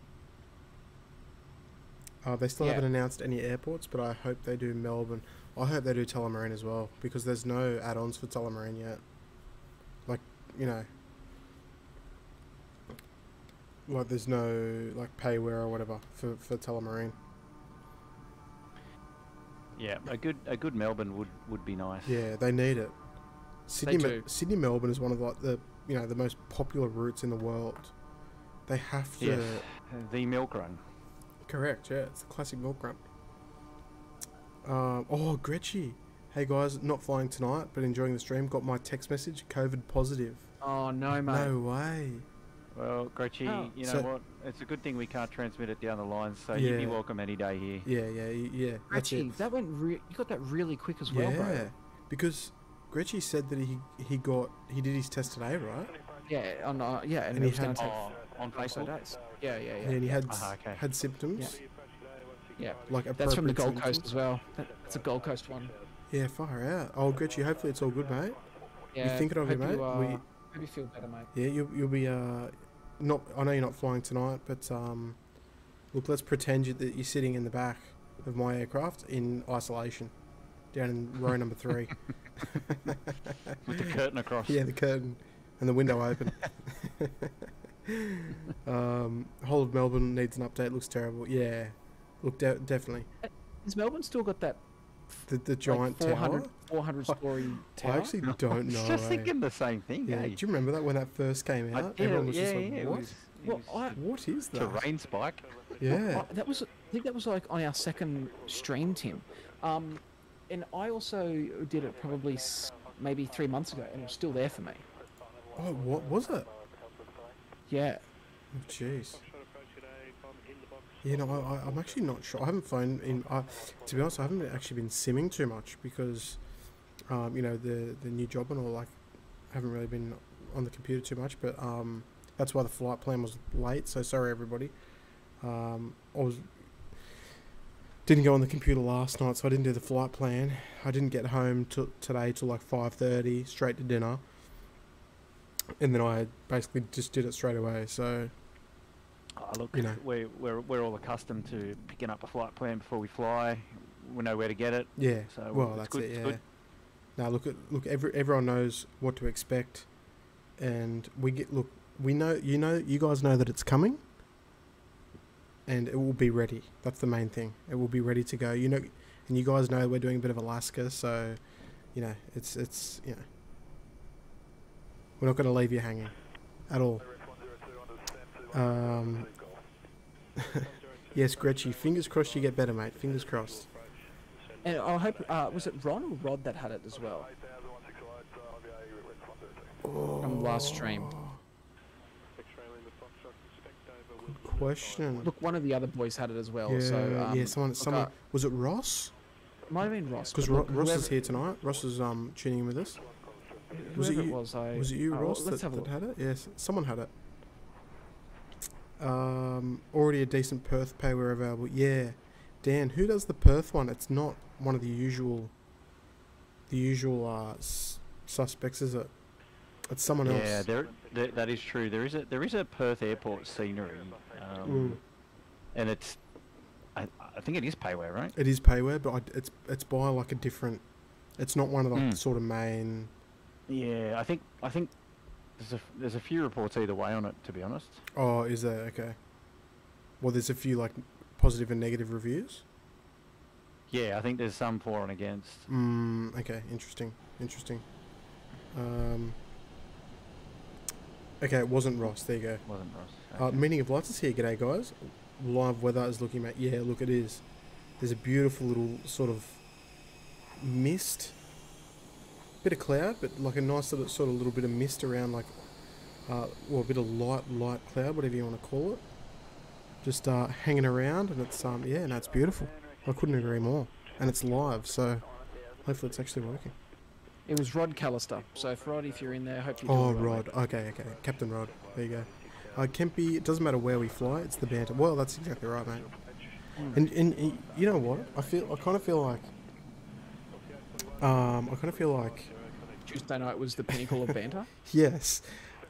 Uh, they still Yeah. haven't announced any airports, but I hope they do Melbourne. I hope they do Tullamarine as well, because there's no add-ons for Tullamarine yet. You know, like there's no like payware or whatever for for Tullamarine. Yeah, a good a good Melbourne would would be nice. Yeah, they need it. Sydney, They Me- do. Sydney Melbourne is one of like the you know the most popular routes in the world. They have to. Yes. The milk run. Correct. Yeah, it's the classic milk run. Um, oh, Gretchy. Hey guys, not flying tonight, but enjoying the stream. Got my text message. COVID positive. Oh no, mate! No way. Well, Gretchy, Oh. you know So- what? It's a good thing we can't transmit it down the line, so you'd be welcome any day here. Yeah, yeah, yeah. That's that went. Re- you got that really quick as well, yeah, bro. because Gretchy said that he he got he did his test today, right? Yeah, on uh, yeah, and, And it he was had- Oh, on five Facebook. days. Yeah, yeah, yeah. and he had Ah, okay. had symptoms. Yeah. Like That's from the appropriate Gold Coast as well. That, that's a Gold Coast one. Yeah, far out. Oh, Gretchy, hopefully it's all good, mate. Yeah. thinking of it, mate? You, uh, We- hope you feel better, mate. Yeah, you'll you'll be uh, not. I know you're not flying tonight, but um, look, let's pretend you, that you're sitting in the back of my aircraft in isolation, down in row number three. With the curtain across. yeah, the curtain and the window open. um, whole of Melbourne needs an update. Looks terrible. Yeah, look, de- definitely Has Melbourne still got that the the giant like 400, tower. 400 story I tower? actually don't know. I was just eh? thinking the same thing. Yeah, eh? do you remember that when that first came I out? did, Everyone was yeah, just like, yeah, it "What?" was, Well, I- What is that? terrain spike. Yeah. I- that was, I think that was like on our second stream, Tim. Um, and I also did it probably s- maybe three months ago, and it was still there for me. Oh, what was it? Yeah. Oh, jeez. You know, I, I, I'm actually not sure. I haven't flown in. I, to be honest, I haven't actually been simming too much because, um, you know, the the new job and all. Like, haven't really been on the computer too much. But um, that's why the flight plan was late. So sorry, everybody. Um, I was didn't go on the computer last night, so I didn't do the flight plan. I didn't get home to today till like five thirty, straight to dinner, and then I basically just did it straight away. So Oh, look, You know. we're, we're, we're all accustomed to picking up a flight plan before we fly. We know where to get it. Yeah. So well, that's good, it. Yeah. Now look at look. Every, everyone knows what to expect, and we get look. We know you know you guys know that it's coming, and it will be ready. That's the main thing. It will be ready to go. You know, and you guys know we're doing a bit of Alaska, so you know it's it's you know we're not going to leave you hanging at all. Um, yes, Gretchy. Fingers crossed you get better, mate. Fingers crossed. And I hope, uh, was it Ron or Rod that had it as well? From last stream. Good question. Look, one of the other boys had it as well. yeah, so, um, yeah. Someone, someone was it Ross? might have been Ross. Because Ro- Ross is here tonight. Ross is um tuning in with us. Was it you- was, I, Was it you, oh, Ross, that, that had it? Yes, someone had it. Um, already a decent Perth payware available. Yeah, Dan, who does the Perth one? It's not one of the usual, the usual uh, s- suspects, is it? It's someone else. Yeah, there, there, that is true. There is a there is a Perth airport scenery, um, Mm. and it's I, I think it is payware, right? It is payware, but I, it's it's by like a different. It's not one of the Mm. sort of main. Yeah, I think I think there's a there's a few reports either way on it. To be honest, Oh, is there? Okay. Well, there's a few like positive and negative reviews. yeah, I think there's some for and against. Mm, okay, interesting, interesting. Um, okay, it wasn't Ross. There you go. Wasn't Ross? Uh, meaning of lights is here. G'day, guys. Live weather is looking at. Yeah, look, it is. There's a beautiful little sort of mist, bit of cloud, but like a nice little sort of little bit of mist around, like, uh, well, a bit of light, light cloud, whatever you want to call it. Just uh, hanging around, and it's um, yeah, no, it's beautiful. I couldn't agree more. And it's live, so hopefully it's actually working. It was Rod Callister. So, if Rod, if you're in there, hope you're Oh. Rod. Okay, okay. Captain Rod. There you go. Uh, Kempy, it doesn't matter where we fly, it's the banter. Well, that's exactly right, mate. Mm. And, and, and you know what? I feel I kind of feel like um I kind of feel like Tuesday night was the pinnacle of banter. yes.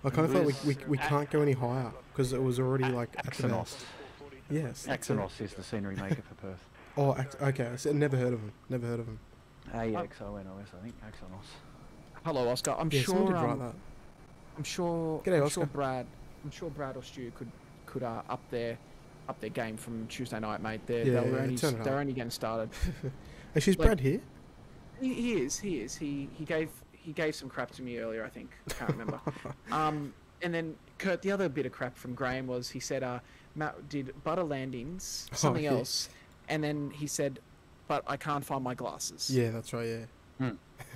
I kind of feel like we, we, we Yes. can't go any higher because it was already like at Axonos. Yes. that's. Axonos is the scenery maker for Perth. Oh, okay. I said- never heard of him. Never heard of him. A X O N O S, I think. Axonos. Hello, Oscar. I'm Yeah, someone sure. did write Um, that. I'm sure. G'day, I'm Oscar. sure Brad. I'm sure Brad or Stu could could uh, up their up their game from Tuesday night, mate. They're, Yeah, they were yeah, only turn it they're up. only getting started. Actually, is like- Brad here? He, he is. He is. He he gave he gave some crap to me earlier. I think. I can't remember. um, and then Kurt, the other bit of crap from Graham was he said, uh, Matt did butter landings, Oh, something yeah. else, and then he said, but I can't find my glasses. Yeah, that's right. Yeah.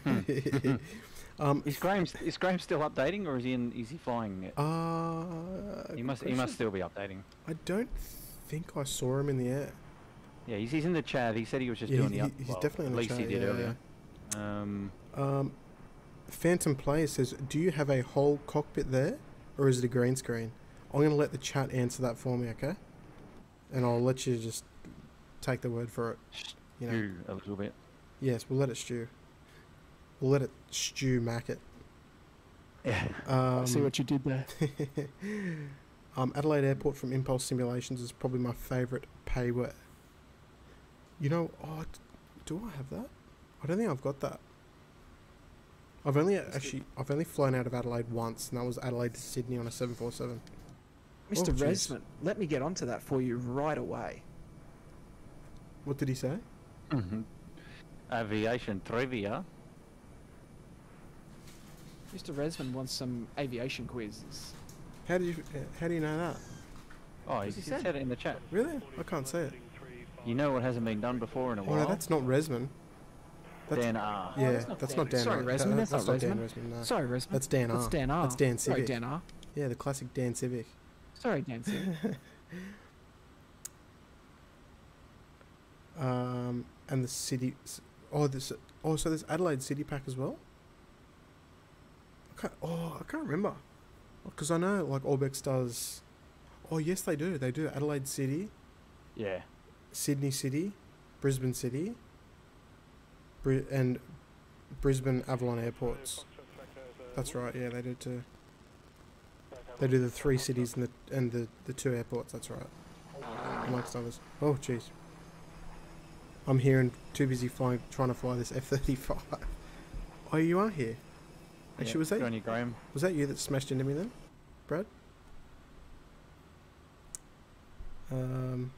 um, Is Graham is Graham still updating, or is he in, is he flying it? uh, he good must he must still be updating. I don't think I saw him in the air. Yeah, he's, he's in the chat. He said he was just Yeah, doing he- the up. he's well, definitely in at the least chat, he did yeah, earlier. Um, Um, Phantom Player says, "Do you have a whole cockpit there, or is it a green screen?" I'm gonna let the chat answer that for me, okay? And I'll let you just take the word for it. You know, stew a little bit. yes, we'll let it stew. We'll let it stew mac it. Yeah. Um, I see what you did there. um, Adelaide Airport from Impulse Simulations is probably my favourite payware. You know, oh, do I have that? I don't think I've got that. I've only actually I've only flown out of Adelaide once, and that was Adelaide to Sydney on a seven four seven. Mr. Oh. Resman, let me get onto that for you right away. What did he say? Mhm. Aviation trivia. Mr. Resman wants some aviation quizzes. How do you how do you know that? Oh, he, Because he he said- said it in the chat. Really? I can't see it. You know what hasn't been done before in a Oh while? no, that's not Resman. That's, Dan R. yeah, that's not that's Dan- not Dan. sorry, Resman, That- that's that's not not Dan Resman. Resman. No. Sorry, Resman. That's Dan R. That's Dan R. That's Dan Civic. Sorry, Dan R. Yeah, the classic Dan Civic. Sorry, Dan Civic. Um, and the city. Oh, this. Oh, so there's Adelaide City Pack as well. I can't, oh, I can't remember. Because I know like Orbx does. Oh yes, they do. They do Adelaide City, Yeah. Sydney City, Brisbane City, Bri- and Brisbane Avalon airports. That's right. Yeah, they do too. They do the three cities and the and the, the two airports. That's right. Amongst others. Oh jeez. I'm here and too busy flying, trying to fly this F-35. Oh, you are here. Actually, yeah. was that you, Graham? was that you that smashed into me then, Brad? Um.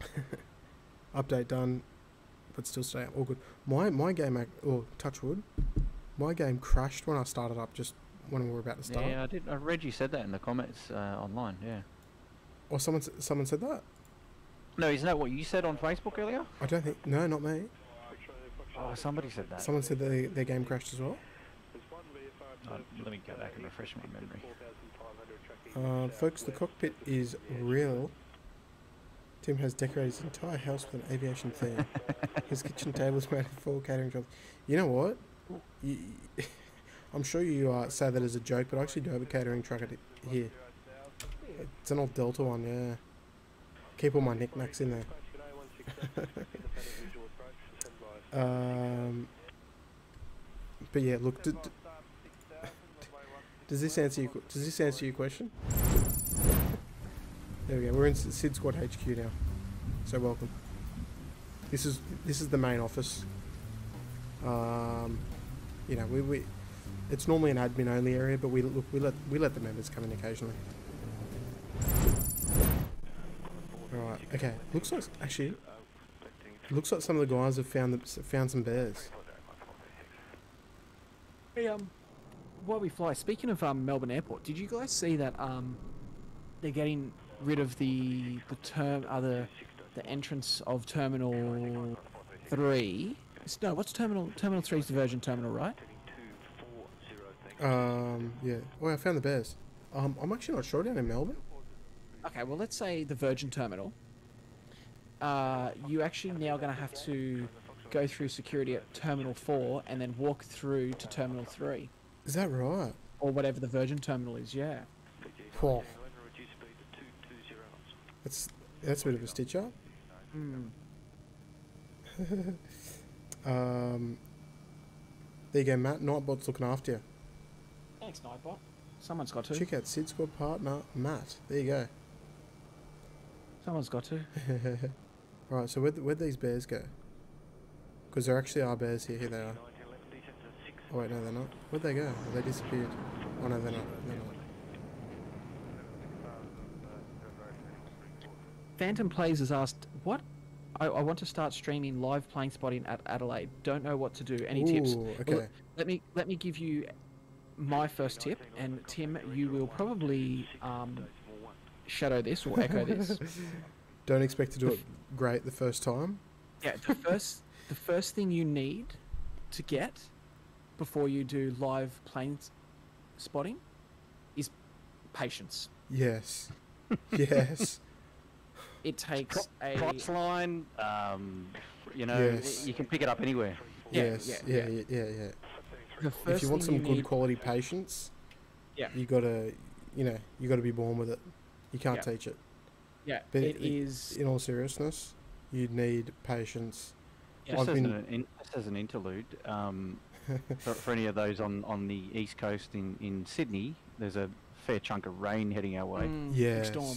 update done, but still stay all good. My my game, or Touchwood, my game crashed when I started up. Just when we were about to start. Yeah, I did. I read you said that in the comments uh, online. Yeah. Or someone someone said that. No, isn't that what you said on Facebook earlier? I don't think. No, not me. Oh, somebody said that. Someone said they, their game crashed as well. Uh, let me go back and refresh my memory. Uh, folks, the cockpit is real. Tim has decorated his entire house with an aviation theme. his kitchen table is made of four catering jobs. You know what? You, I'm sure you uh, say that as a joke, but I actually do have a catering truck at it here. It's an old Delta one, yeah. Keep all my knickknacks in there. um, but yeah, look, does this answer your, does this answer your question? There we go. We're in SydSquad HQ now. So welcome. This is this is the main office. Um, you know, we, we it's normally an admin only area, but we look we let we let the members come in occasionally. All right. Okay. Looks like actually. Looks like some of the guys have found the, found some bears. Hey, um, while we fly, speaking of um, Melbourne Airport, did you guys see that um, they're getting rid of the the term other the entrance of Terminal Three? It's- No, what's Terminal Terminal Three is the Virgin Terminal, right? Um, yeah. Oh, I found the bears. Um, I'm actually not sure down in Melbourne. Okay, well, let's say the Virgin Terminal. Uh, you actually now going to have to go through security at Terminal Four and then walk through to Terminal Three Is that right? or whatever the Virgin Terminal is. Yeah. Whoa. That's that's a bit of a stitch up. Hmm. Um, there you go, Matt. Nightbot's looking after you. Thanks, Nightbot. Someone's got to. Check out SydSquad partner Matt. There you go. Someone's got to. right, so where'd, where'd these bears go? Because there actually are bears here. Here they are. Oh wait, no, they're not. Where'd they go? Oh, they disappeared. Oh no, they're not. They're not. Phantom Plays has asked, "What? I, I want to start streaming live plane spotting at Adelaide. Don't know what to do. Any tips? Ooh, Well, let me let me give you my first tip, and Tim, you will probably um, shadow this or echo this. Don't expect to do it great the first time. Yeah, the first the first thing you need to get before you do live plane s- spotting is patience. Yes. Yes. It takes a Props line, um, you know, Yes. you can pick it up anywhere. Yeah, yes. yeah, Yeah. yeah. Yeah. Yeah. yeah. If you want thing some good need- quality patience, Yeah. you gotta, you know, you gotta be born with it. You can't Yeah. teach it. yeah, but it it- is. In all seriousness, you need patience. Yeah. Just as, been- an, in, just as an interlude, um, for, for any of those on, on the east coast in, in Sydney, there's a fair chunk of rain heading our way. Mm, big Yes. storm.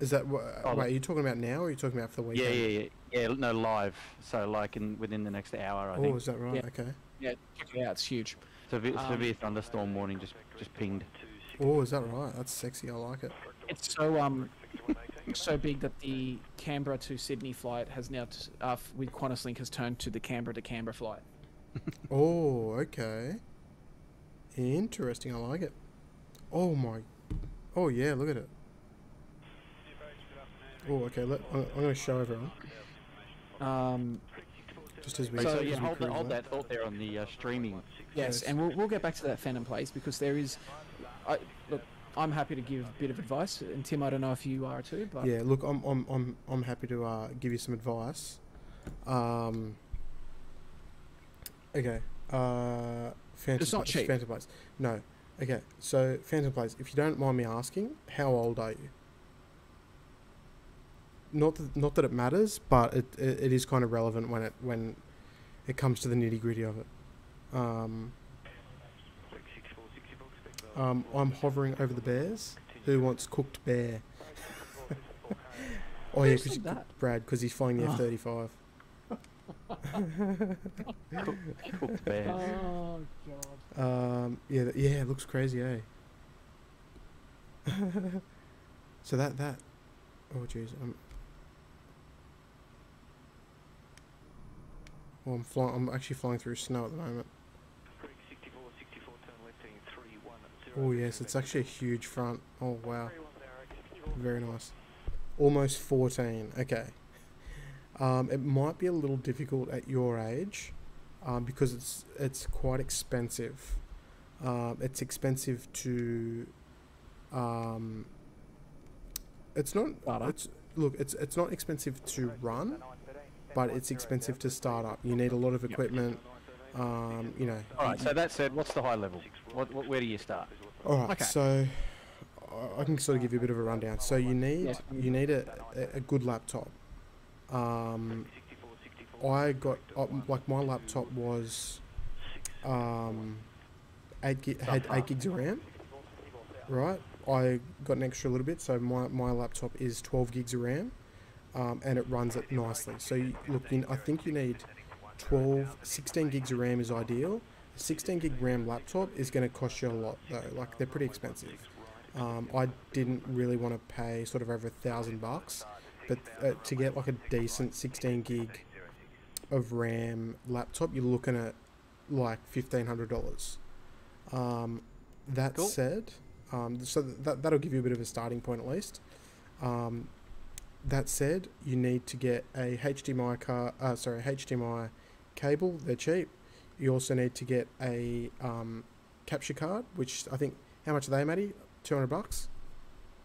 Is that what? Oh, wait, look- are you talking about now, or are you talking about for the Yeah, weekend? yeah, yeah, yeah. yeah. No, live. So like in within the next hour, I Oh, think. is that right? Yeah. Okay. Yeah, check it out. It's huge. Severe, um, severe thunderstorm warning just just pinged. Oh, is that right? That's sexy. I like it. It's so um so big that the Canberra to Sydney flight has now t- uh, with Qantas Link has turned to the Canberra to Canberra flight. Oh, okay. Interesting. I like it. Oh my. Oh yeah, look at it. Oh, okay. Let, I'm, I'm going to show everyone Um, just as we. So, So, yeah, as we hold, that, hold that thought there on the uh, streaming. yes, Yes. and we'll, we'll get back to that Phantom Place because there is. I look. I'm happy to give a bit of advice, and Tim, I don't know if you are too, but Yeah, look, I'm I'm I'm I'm happy to uh, give you some advice. Um. Okay. Uh, Phantom It's not Place- cheap. Phantom Place. No. Okay. So Phantom Place. If you don't mind me asking, how old are you? Not that not that it matters, but it, it, it is kind of relevant when it when it comes to the nitty gritty of it. Um, um, I'm hovering over the bears. Who wants cooked bear? oh yeah, because that? Brad, because he's flying the Oh. F-35. Cooked bears. Oh god. Um, yeah, yeah, it looks crazy, eh? so that that, oh jeez, I'm. Well, I'm flying. I'm actually flying through snow at the moment. Oh yes, it's actually a huge front. Oh wow, very nice. Almost 14. Okay. Um, it might be a little difficult at your age, um, because it's it's quite expensive. Um, it's expensive to. Um, it's not. It's look. It's it's not expensive to run, but it's expensive to start up. You need a lot of equipment. Um, you know. All right. So that said, what's the high level? What, what, where do you start? All right, Okay. so I- I can sort of give you a bit of a rundown. So you need Yes. you need a, a- a good laptop. Um, I got uh, like my laptop was um, eight gi- had eight gigs of RAM, right? I got an extra little bit, so my, my laptop is twelve gigs of RAM, um, and it runs it nicely. So you, look, you, I think you need 12, 16 gigs of RAM is ideal. 16 gig RAM laptop is going to cost you a lot though. Like they're pretty expensive. Um, I didn't really want to pay sort of over a thousand bucks, but uh, to get like a decent 16 gig of RAM laptop, you're looking at like fifteen hundred dollars. Um, that Cool. said, um, so that that'll give you a bit of a starting point at least. Um, that said, you need to get a HDMI car, uh, sorry, HDMI cable. They're cheap. You also need to get a um, capture card, which I think how much are they, Matty? Two hundred bucks.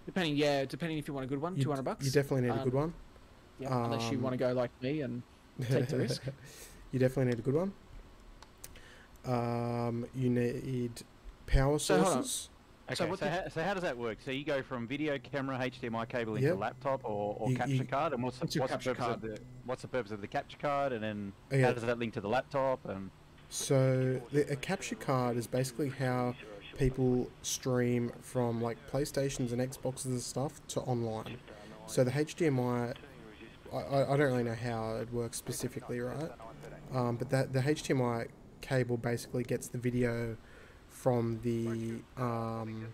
Depending, yeah, depending if you want a good one, two hundred bucks. You definitely need a Um, good one. yeah, unless you um, want to go like me and Take the risk. you definitely need a good one. Um, you need power So sources. Okay. So So, how, so how does that work? So you go from video camera, HDMI cable into Yep. laptop or, or You- capture you- card, and what's the, What's what's the purpose of the what's the purpose of the capture card, and then Okay. how does that link to the laptop? And So the, a capture card is basically how people stream from like PlayStations and Xboxes and stuff to online. So the HDMI, I, I I don't really know how it works specifically, right? Um, but that the HDMI cable basically gets the video from the um,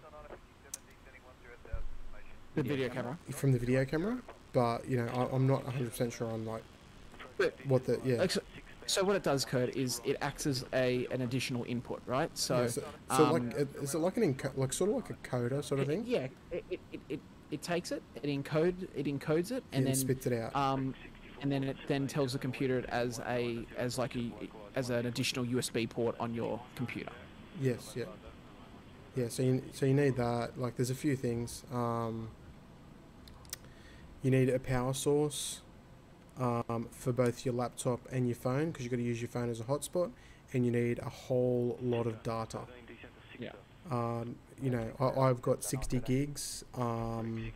the video camera. from the video camera. But you know, I, I'm not 100% sure on like what the yeah. So, so what it does, Kurt, is it acts as a an additional input, right? So, yeah, so, so um, like, it- is it like an like sort of like a coder sort of it- thing? yeah, it, it, it, it, it takes it, it encode it encodes it, and it then spits it out. um, and then it then tells the computer it as a as like a as an additional USB port on your computer. Yes, yeah, yeah. So you so you need that. Like, there's a few things. Um, you need a power source um, for both your laptop and your phone because you've got to use your phone as a hotspot, and you need a whole lot of data. Yeah. Um, you know, I, I've got 60 gigs. Um,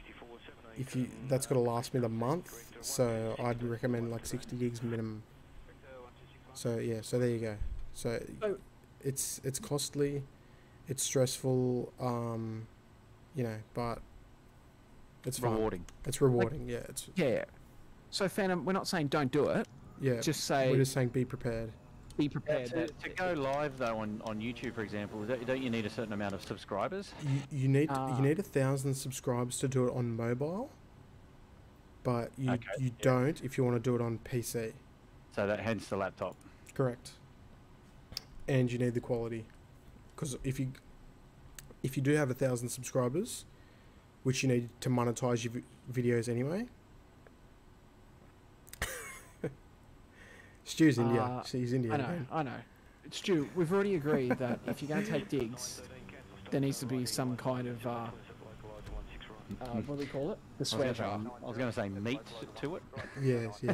if you that's got to last me the month, so I'd recommend like 60 gigs minimum. So yeah, so there you go. So So- it's it's costly, it's stressful, um, you know, but it's fun. rewarding. It's rewarding. yeah, it's Yeah. So, Phantom, we're not saying don't do it. yeah. Just say we're just saying be prepared. be prepared. to, to go live though on, on YouTube, for example, don't, don't you need a certain amount of subscribers? You, you need Ah. you need a thousand subscribers to do it on mobile, but you Okay, you don't if you want to do it on PC. So that hence the laptop. Correct. And you need the quality, because if you if you do have a thousand subscribers, which you need to monetize your vi- videos anyway. Stu's India. Uh, She's India. I know, again. I know. Stu, we've already agreed that if you're going to take digs, there needs to be some kind of, uh, uh, what do we call it? The I was swear gonna say- jar. I was going to say meat to it. Yes, yeah.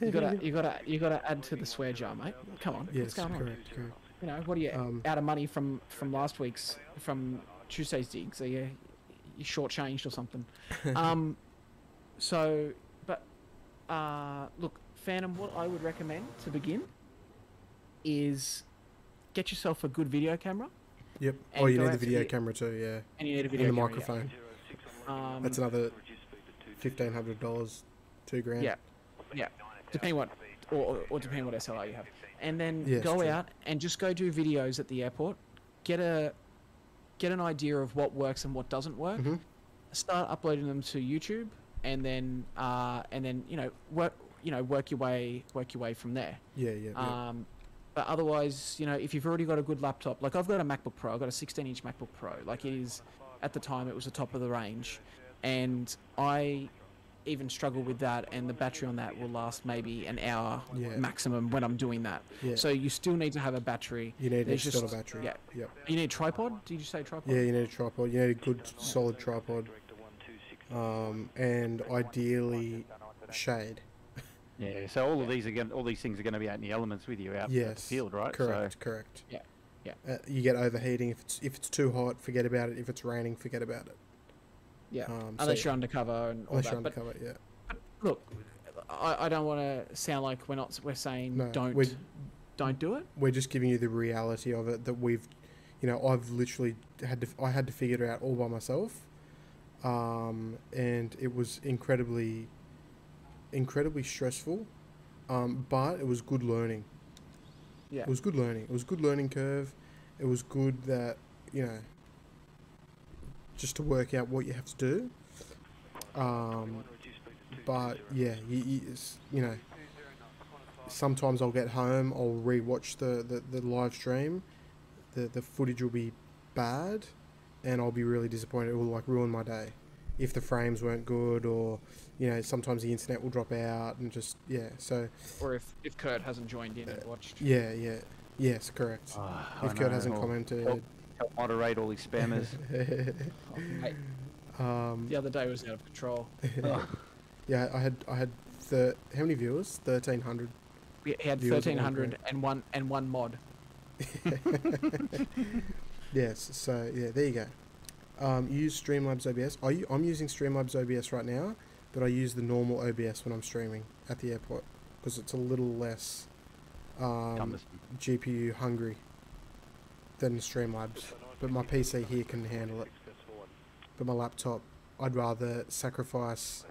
You gotta, you gotta, you gotta add to the swear jar, mate. Come on, yes, what's going on? correct, correct. You know, what are you Um, out of money from from last week's from Tuesday's digs? Are you you shortchanged or something? um, so, but uh, look, Phantom, what I would recommend to begin is get yourself a good video camera, Yep. Oh, you need the video the- camera too, yeah. and you need a And video the camera. microphone. Yeah. Um, That's another fifteen hundred dollars, two grand. Yeah. yeah, depending what, or, or, depending what SLR you have, and then Yes, go true. out and just go do videos at the airport. Get a get an idea of what works and what doesn't work. Mhm. Start uploading them to YouTube, and then uh, and then you know work you know work your way work your way from there. Yeah, yeah, yeah. Um, but otherwise, you know, if you've already got a good laptop, like I've got a MacBook Pro, I've got a 16-inch MacBook Pro. Like it is, at the time, it was the top of the range, and I even struggle with that, and the battery on that will last maybe an hour Yeah. maximum when I'm doing that. yeah. So you still need to have a battery. you need an there's external just- battery. yeah. Yep. You need a tripod? Did you say tripod? Yeah, you need a tripod. You need a good, solid tripod. Um, and ideally, shade. Yeah. So all of these are going, all these things are going to be out in the elements with you out at the Yes. field, right? Correct. Correct. Yeah, yeah. Uh, you get overheating if it's if it's too hot. Forget about it. If it's raining, forget about it. Yeah. Um, so Unless yeah. you're undercover and all Unless that. you're But undercover, yeah. look, I, I don't want to sound like we're not we're saying No, don't we're- don't do it. We're just giving you the reality of it that we've, you know, I've literally had to I had to figure it out all by myself, um, and it was incredibly, incredibly stressful, um, but it was good learning. Yeah. It was good learning. It was good learning curve. It was good that you know, just to work out what you have to do. Um, but yeah, you, you, it's- you know, sometimes I'll get home, I'll rewatch the, the, the live stream, the the footage will be bad, and I'll be really disappointed. It will like ruin my day if the frames weren't good, or you know, sometimes the internet will drop out, and just yeah. So Or if, if Kurt hasn't joined in and watched. yeah, yeah, yes, correct. I if Kurt know, hasn't commented. help- help moderate all these spammers. Oh, mate, um, the other day was out of control. Oh, yeah, I had I had thir- how many viewers? Thirteen hundred. We he had Viewers at one 1300 and one and one mod. Yes, so yeah, there you go. Um, use Streamlabs OBS. I'm using Streamlabs OBS right now, but I use the normal OBS when I'm streaming at the airport because it's a little less um. GPU hungry than Streamlabs. But my PC here can handle it. But my laptop, I'd rather sacrifice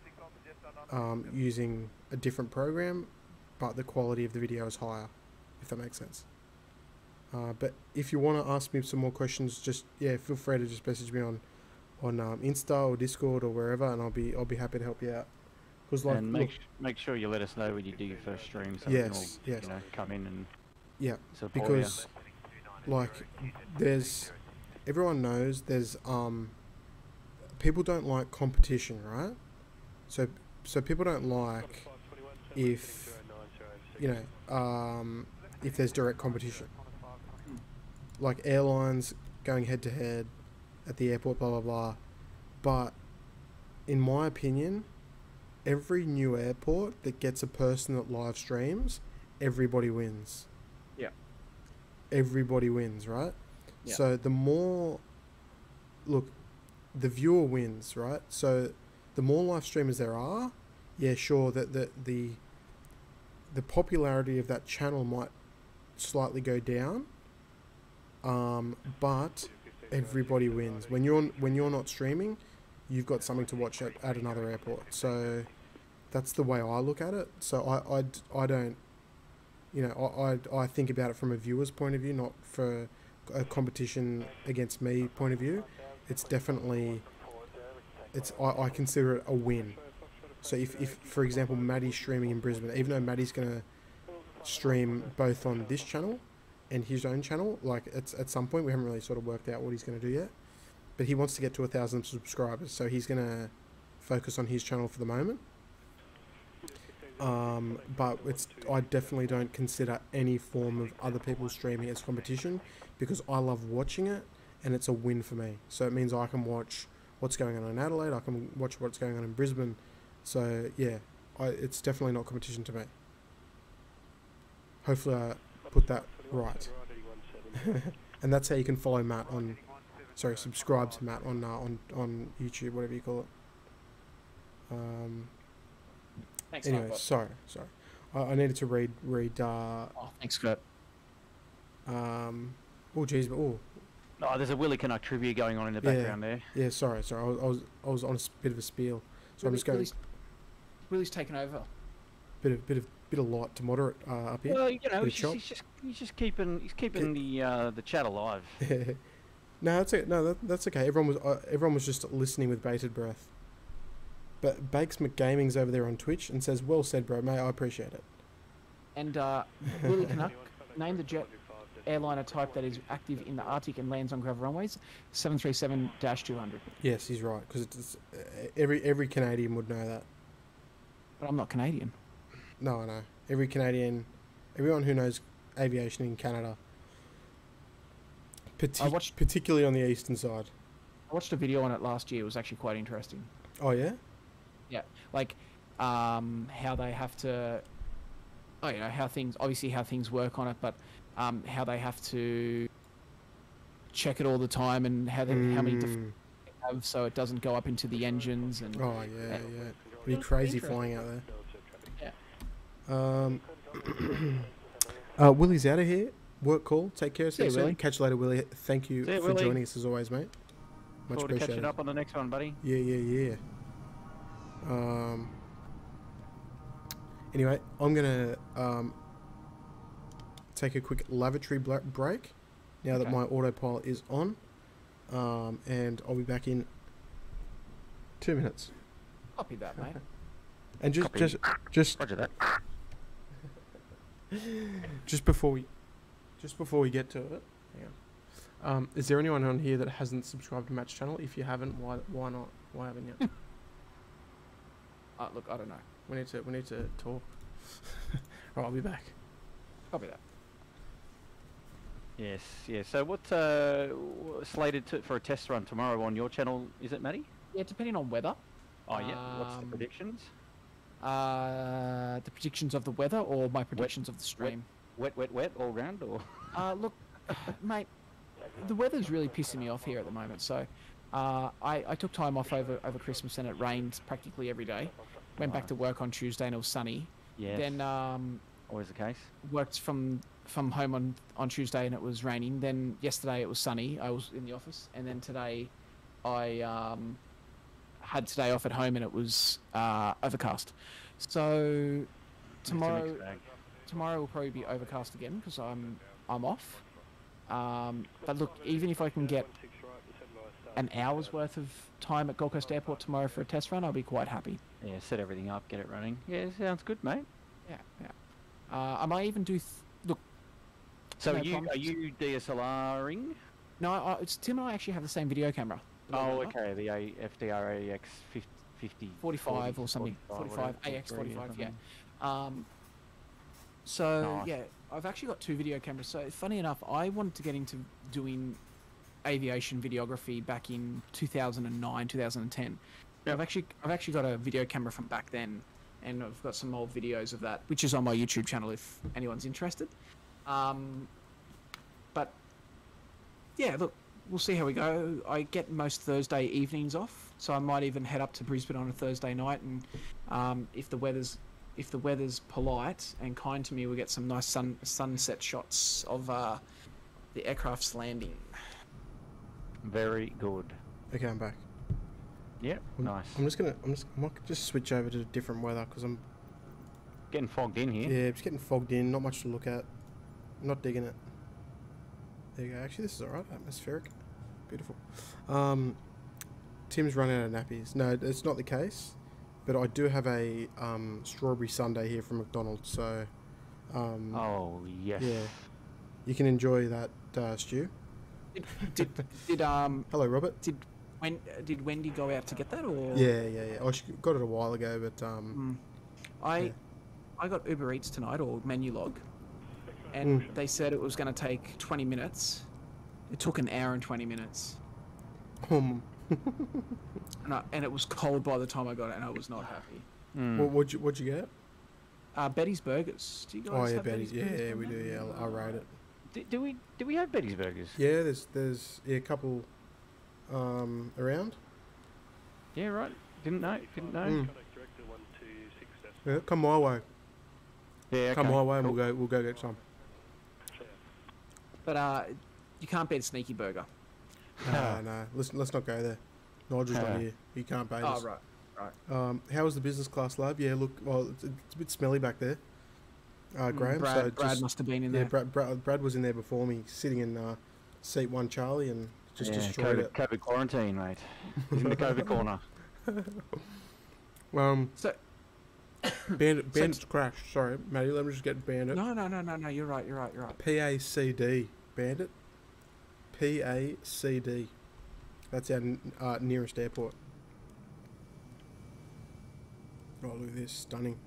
um, using a different program, but the quality of the video is higher, if that makes sense. Uh, but if you want to ask me some more questions, just yeah, feel free to just message me on on um, Insta or Discord or wherever, and I'll be I'll be happy to help you out. Because like, and make sh- make sure you let us know when you do your first stream, so we can all, Yes, yes. you know, come in and yeah, because like there's everyone knows there's um people don't like competition right? So so people don't like if you know um if there's direct competition. Like airlines going head to head at the airport blah blah blah. But in my opinion every new airport that gets a person that live streams everybody wins everybody wins, right? Yeah. So the more, look, the viewer wins, right? So the more live streamers there are, yeah, sure that the the the popularity of that channel might slightly go down, um, but everybody wins when you're when you're not streaming, you've got something to watch at, at another airport. So that's the way I look at it. So I, I, I don't you know, I, I, I think about it from a viewer's point of view, not for a competition against me point of view. It's definitely, it's I, I consider it a win. So if, if for example Maddie's streaming in Brisbane, even though Maddie's gonna stream both on this channel and his own channel. Like it's at some point we haven't really sort of worked out what he's going to do yet, but he wants to get to a thousand subscribers, so he's going to focus on his channel for the moment. Um, but it's I definitely don't consider any form of other people streaming as competition because I love watching it and it's a win for me. So it means I can watch what's going on in Adelaide, I can watch what's going on in Brisbane. So yeah, I, it's definitely not competition to me. Hopefully I put that right. and that's how you can follow Matt on, sorry, subscribe to Matt on uh, on on YouTube, whatever you call it. Um, Thanks, anyway, Nightbot. sorry, sorry. I, I needed to read read. Uh, Oh, thanks, Kurt. um, oh geez, but oh Oh, there's a Willy Canuck trivia going on in the Yeah. background there. yeah, sorry, sorry. I was I was, I was on a bit of a spiel, so I'm just going Willie's, Willie's taken over. bit of bit of bit of light to moderate uh, up here. Well, you know, he's just, he's just he's just keeping he's keeping the uh, the chat alive. no, that's it. No, that, that's okay. Everyone was uh, everyone was just listening with bated breath. But Bakes McGaming's over there on Twitch and says, "Well said, bro. Mate, I appreciate it." And uh, Willie Canuck, name the jet airliner type that is active in the Arctic and lands on gravel runways. 737-200. Yes, he's right because it's uh, every every Canadian would know that. But I'm not Canadian. No, I know. Every Canadian, everyone who knows aviation in Canada, partic- watched- particularly on the eastern side. I watched a video on it last year. It was actually quite interesting. Oh yeah. Like um, how they have to, oh, you know, how things, obviously how things work on it, but um, how they have to check it all the time and how they, how many def- Mm. they have so it doesn't go up into the engines and Oh yeah, Yeah. yeah. It'd be crazy flying out there. Yeah. Um. uh, Willie's out of here. Work call. Take care. See See you soon. Willie. Catch you later, Willie. Thank you See for Willie. joining us as always, mate. Much Forward to catching up on the next one, buddy. Yeah, yeah, yeah. Um. Anyway, I'm gonna um take a quick lavatory break now that my autopilot is on, um, and I'll be back in two minutes. copy that, mate. And just, Copy. just, just, Roger that. just before we, just before we get to it. Um, is there anyone on here that hasn't subscribed to Matt's channel? If you haven't, why, why not? Why haven't you? Uh, look, I don't know. we need to, we need to talk. All right, I'll be back. Copy that. Yes, yes. So what uh, slated to, for a test run tomorrow on your channel? Is it, Matty? Yeah, depending on weather. Oh yeah. What's the Um, predictions? Uh, the predictions of the weather or my predictions of the stream. Wet, wet, wet all round, or Uh, look, mate, the weather's really pissing me off here at the moment. So, uh, I, I took time off over, over Christmas and it rained practically every day. Went back to work on Tuesday and it was sunny. yes, Then um, always the case. worked from from home on, on Tuesday and it was raining. Then yesterday it was sunny. I was in the office, and then today I um, had today off at home and it was uh, overcast. So It's a mixed tomorrow tomorrow will probably be overcast again because I'm I'm off. Um, but look, even if I can get an hour's worth of time at Gold Coast Airport tomorrow for a test run, I'll be quite happy. Yeah, set everything up, get it running. Yeah, sounds good, mate. Yeah, yeah. Uh, I might even do. Th- look, So No are you problems. are you DSLRing? no, I, it's Tim and I actually have the same video camera. Oh, or okay. The A- FDR AX 50, 45 or something. 45, AX 45, yeah. Um, so Nice. yeah, I've actually got two video cameras. So funny enough, I wanted to get into doing aviation videography back in 2009, 2010. Yep. I've actually I've actually got a video camera from back then, and I've got some old videos of that, which is on my YouTube channel if anyone's interested. Um, but yeah, look, we'll see how we go. I get most Thursday evenings off, so I might even head up to Brisbane on a Thursday night, and um, if the weather's if the weather's polite and kind to me, we'll get some nice sun sunset shots of uh, the aircraft's landing. Very good. Okay, I'm back. Yeah, I'm, nice. I'm just gonna, I'm just, I might just switch over to different weather because I'm, Getting fogged in here. yeah, here. it's getting fogged in. Not much to look at. Not digging it. There you go. Actually, this is alright. Atmospheric, beautiful. Um, Tim's running out of nappies. No, it's not the case. But I do have a um, strawberry sundae here from McDonald's. So, um, Oh yes. yeah. you can enjoy that uh, stew. Did, did did um Hello, Robert. did when did Wendy go out to get that or? Yeah, yeah, yeah. Oh, she got it a while ago, but um, Mm. I Yeah. I got Uber Eats tonight or Menulog, and Mm. they said it was going to take 20 minutes. It took an hour and 20 minutes, um, and, I, and it was cold by the time I got it, and I was not happy. Mm. what what'd you what'd you get? Uh, Betty's Burgers. Do you guys Oh yeah, have Betty's. Yeah, Burgers yeah, we do. Yeah, I'll, I'll rate it. do, do we do we have Betty's Burgers? Yeah, there's there's yeah, a couple um around. Yeah, right. Didn't know. Didn't know. Mm. Yeah, come my way. Yeah, Come my way, and cool. we'll go we'll go get some. But uh, you can't beat a sneaky burger. No, no, let's let's not go there. Nigel's not here. He can't bait Oh us. right. Um, how was the business class lab? Yeah, look, well, it's, it's a bit smelly back there. Uh, Mm, Graham, Brad, so Brad just, must have been in yeah, there. Brad, Brad, Brad was in there before me, sitting in uh, seat one, Charlie, and just yeah, destroyed COVID, it. COVID quarantine, mate. He's in the COVID corner. Um, So Bandit, So- Bandit's crashed. Sorry, Matty, let me just get Bandit. no, no, no, no, no. You're right. You're right. You're right. P A C D, Bandit. P A C D. That's our uh, nearest airport. Oh, look at this, stunning.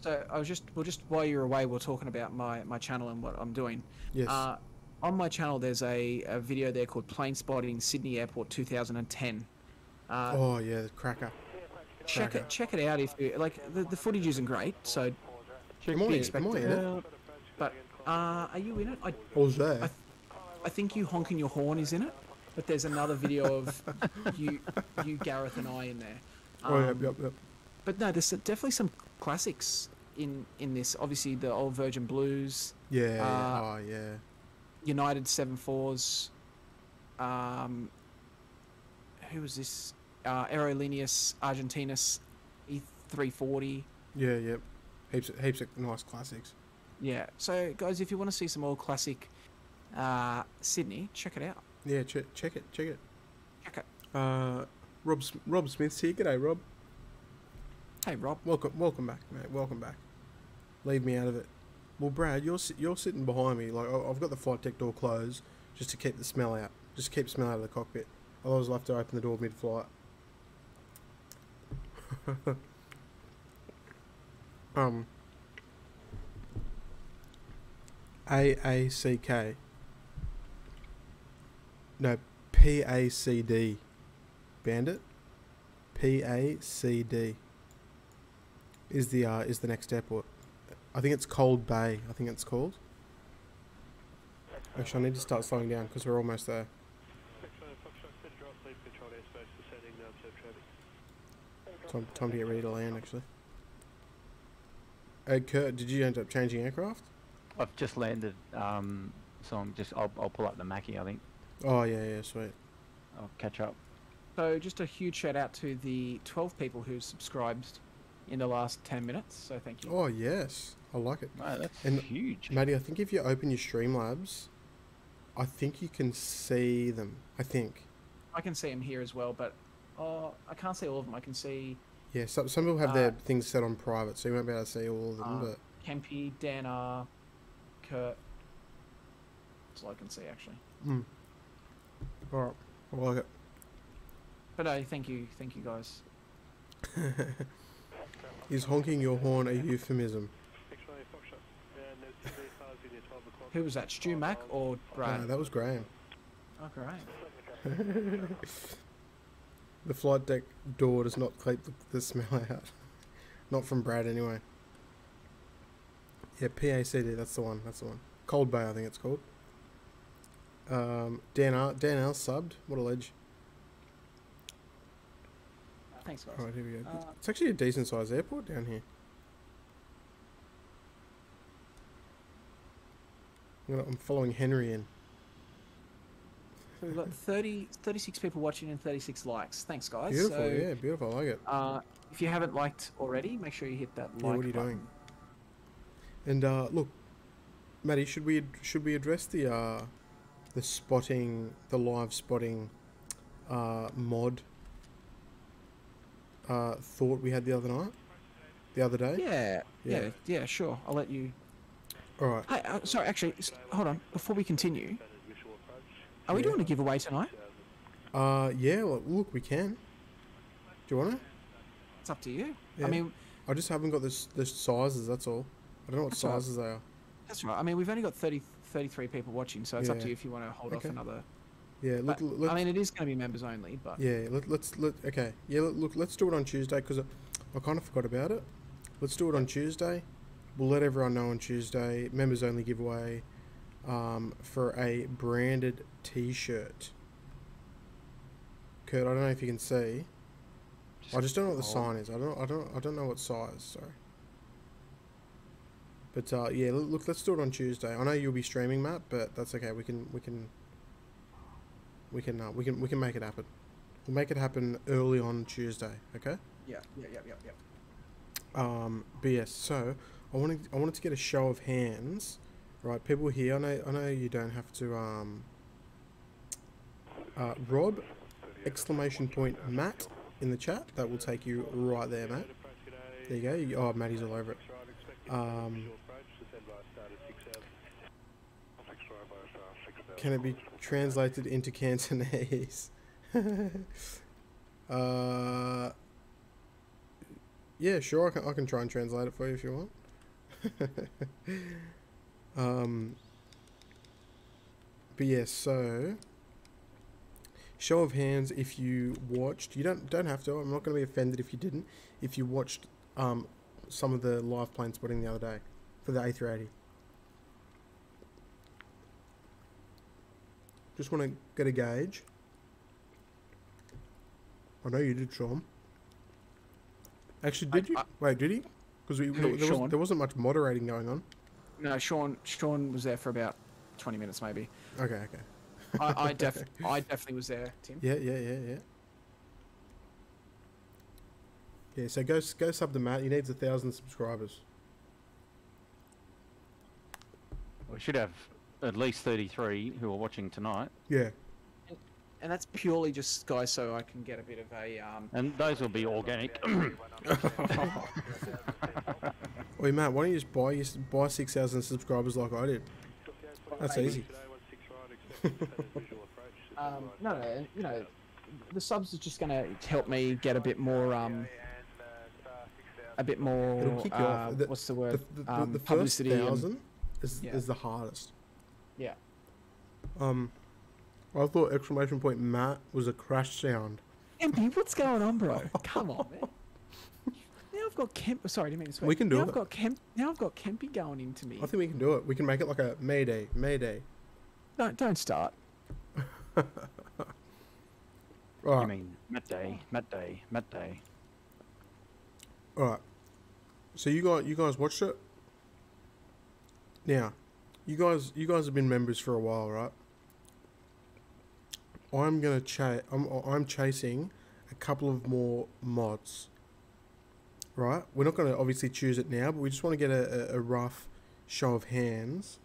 So I was just, well, just while you're away, we're talking about my my channel and what I'm doing. Yes. Uh, on my channel, there's a, a video there called Plane Spotting Sydney Airport 2010. Uh, oh yeah, the cracker. check cracker. it check it out if you like. The, the footage isn't great, so Am I, be in- am. I in it? but uh, are you in it? I was there. I- I think you honking your horn is in it, but there's another video of you you Gareth and I in there. oh yep, Um, yep, yep. But no, there's definitely some classics in in this. Obviously, the old Virgin Blues, Yeah. yeah, uh, oh yeah. United Seven Fours. Um, who was this? Uh, Aerolíneas Argentinas A340. Yeah, yep. Heaps, of, heaps of nice classics. Yeah. So, guys, if you want to see some old classic uh, Sydney, check it out. Yeah, check, check it, check it. Check it. Uh, Rob, Rob Smith's here. G'day, Rob. Hey, Rob. Welcome, welcome back, mate. Welcome back. Leave me out of it. Well, Brad, you're you're sitting behind me. Like I've got the flight deck door closed just to keep the smell out. Just keep smell out of the cockpit. Otherwise, I'll have to open the door mid-flight. um. A A C K. No, P A C D. Bandit. P A C D. Is the uh, is the next airport? I think it's Cold Bay. I think it's called. Actually, I need to start slowing down because we're almost there. Time, time to get ready to land. Actually. Hey Kurt, did you end up changing aircraft? I've just landed, um, so I'm just I'll, I'll pull up the Mackie. I think Oh yeah, yeah, sweet. I'll catch up. So, just a huge shout out to the 12 people who subscribed in the last 10 minutes. So, thank you. Oh yes, I like it. Wow, that's And- huge. Maddie, I think if you open your Streamlabs, I think you can see them. I think. I can see them here as well, but oh, I can't see all of them. I can see Yeah, some some people have their Uh, things set on private, so you won't be able to see all of them. Uh, but Kempy, Dan R, Kurt. That's all I can see, actually. mm. all right, I like it. But no, thank you, thank you guys. Is honking your horn a euphemism? Who was that, Stu Mac or Uh, Brad? that was Graham. oh, great. The flight deck door does not keep the, the smell out. not from Brad, anyway. Yeah, PACD, that's the one. That's the one. Cold Bay, I think it's called. Um, Dan, R, Dan L subbed. What a ledge. Thanks, guys. Alright, here we go. Uh, it's actually a decent sized airport down here. I'm, gonna, I'm following Henry in. So we've got 30, 36 people watching and 36 likes. Thanks, guys. Beautiful, so, yeah, beautiful. I like it. Uh, if you haven't liked already, make sure you hit that Yeah, like what are you button. doing? And uh, look, Matty, should we should we address the uh, the spotting, the live spotting uh, mod uh, thought we had the other night, the other day? Yeah, Yeah. yeah, yeah, sure. I'll let you. All right. Hey, uh, sorry, actually, hold on. Before we continue, are we Yeah. doing a giveaway tonight? Uh, yeah. Well, look, we can. Do you want to? It's up to you. Yeah. I mean, I just haven't got the the sizes. That's all. I don't know what all right. sizes they are. that's right. I mean, we've only got 30, 33 people watching, so it's up to you if you want to hold off another. Yeah. Let, But, I mean, it is going to be members only, but Yeah, let, let's let okay. Yeah, let, look, let's do it on Tuesday because I, I kind of forgot about it. Let's do it on Tuesday. We'll let everyone know on Tuesday. Members only giveaway um, for a branded T-shirt. Kurt, I don't know if you can see. I just don't know what the sign is. I don't. I don't. I don't know what size. Sorry. But uh, yeah, look, look, let's do it on Tuesday. I know you'll be streaming, Matt, but that's okay. We can. We can. We can. Uh, we can. We can make it happen. We'll make it happen early on Tuesday. Okay. yeah, yeah, yeah, yeah, yeah. Um, but yes, so I wanted I wanted to get a show of hands, right? People here, I know I know you don't have to. Um, uh, Rob, exclamation point Matt in the chat. That will take you right there, Matt. There you go. You, oh, Matty's all over it. Um, can it be translated into Cantonese? uh, yeah, sure. I can, I can try and translate it for you if you want. um, but yeah, so show of hands if you watched. You don't don't have to. I'm not going to be offended if you didn't. If you watched um, some of the live plane spotting the other day for the A380. Just want to get a gauge. I know you did, Sean. Actually, did I- you? I- Wait, did he? Because there, there, was, there wasn't much moderating going on. No, Sean. Sean was there for about twenty minutes, maybe. Okay, okay. I, I def, I definitely was there, Tim. Yeah, yeah, yeah, yeah. Yeah, so go go sub to Matt. He needs a thousand subscribers. We should have at least 33 who are watching tonight, Yeah. And that's purely just guys, so I can get a bit of a um. and those will be organic. Wait, Matt, why don't you just buy you buy six thousand subscribers like I did? That's easy. Um, no, no, you know, the subs is just going to help me get a bit more um. A bit more. It'll kick you off. uh, The- what's the The, word? the, the, um, the first publicity. and- thousand is Yeah. is the hardest. Yeah. Um, I thought exclamation point Matt was a crash sound. Empty, what's going on, bro? Come on, man. Now I've got Kemp. Sorry, I didn't mean to swear. We can do now it. I've got Kemp. Now I've got Kempy going into me. I think we can do it. We can make it like a Mayday, Mayday. Don't don't start. you mean Matt Day, Matt Day, Matt Day. all right. So you guys, you guys watched it. Now, you guys, you guys have been members for a while, right? I'm gonna chase. I'm I'm chasing a couple of more mods. Right, we're not gonna obviously choose it now, but we just want to get a, a, rough show of hands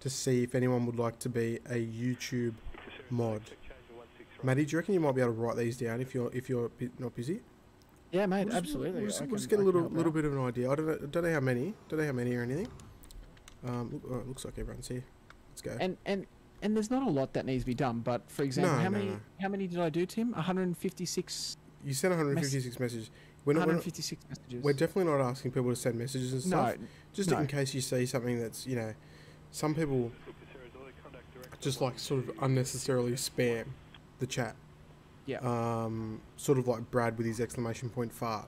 to see if anyone would like to be a YouTube mod. Matty, do you reckon you might be able to write these down if you're if you're not busy? Yeah, mate. We'll just- absolutely. We'll just, we'll just get a little little out. bit of an idea. I don't know, don't know how many. Don't know how many or anything. Um, look, oh, it looks like everyone's here. Let's go. And and and there's not a lot that needs to be done. But for example, No, how no, many no. how many did I do, Tim? 156. you sent 156 messages. We're not. We're, not, 156 messages. we're definitely not asking people to send messages and stuff. no. Just in case you see something that's you know, some people just like sort of unnecessarily spam the chat. Yeah. Um, sort of like Brad with his exclamation point fart.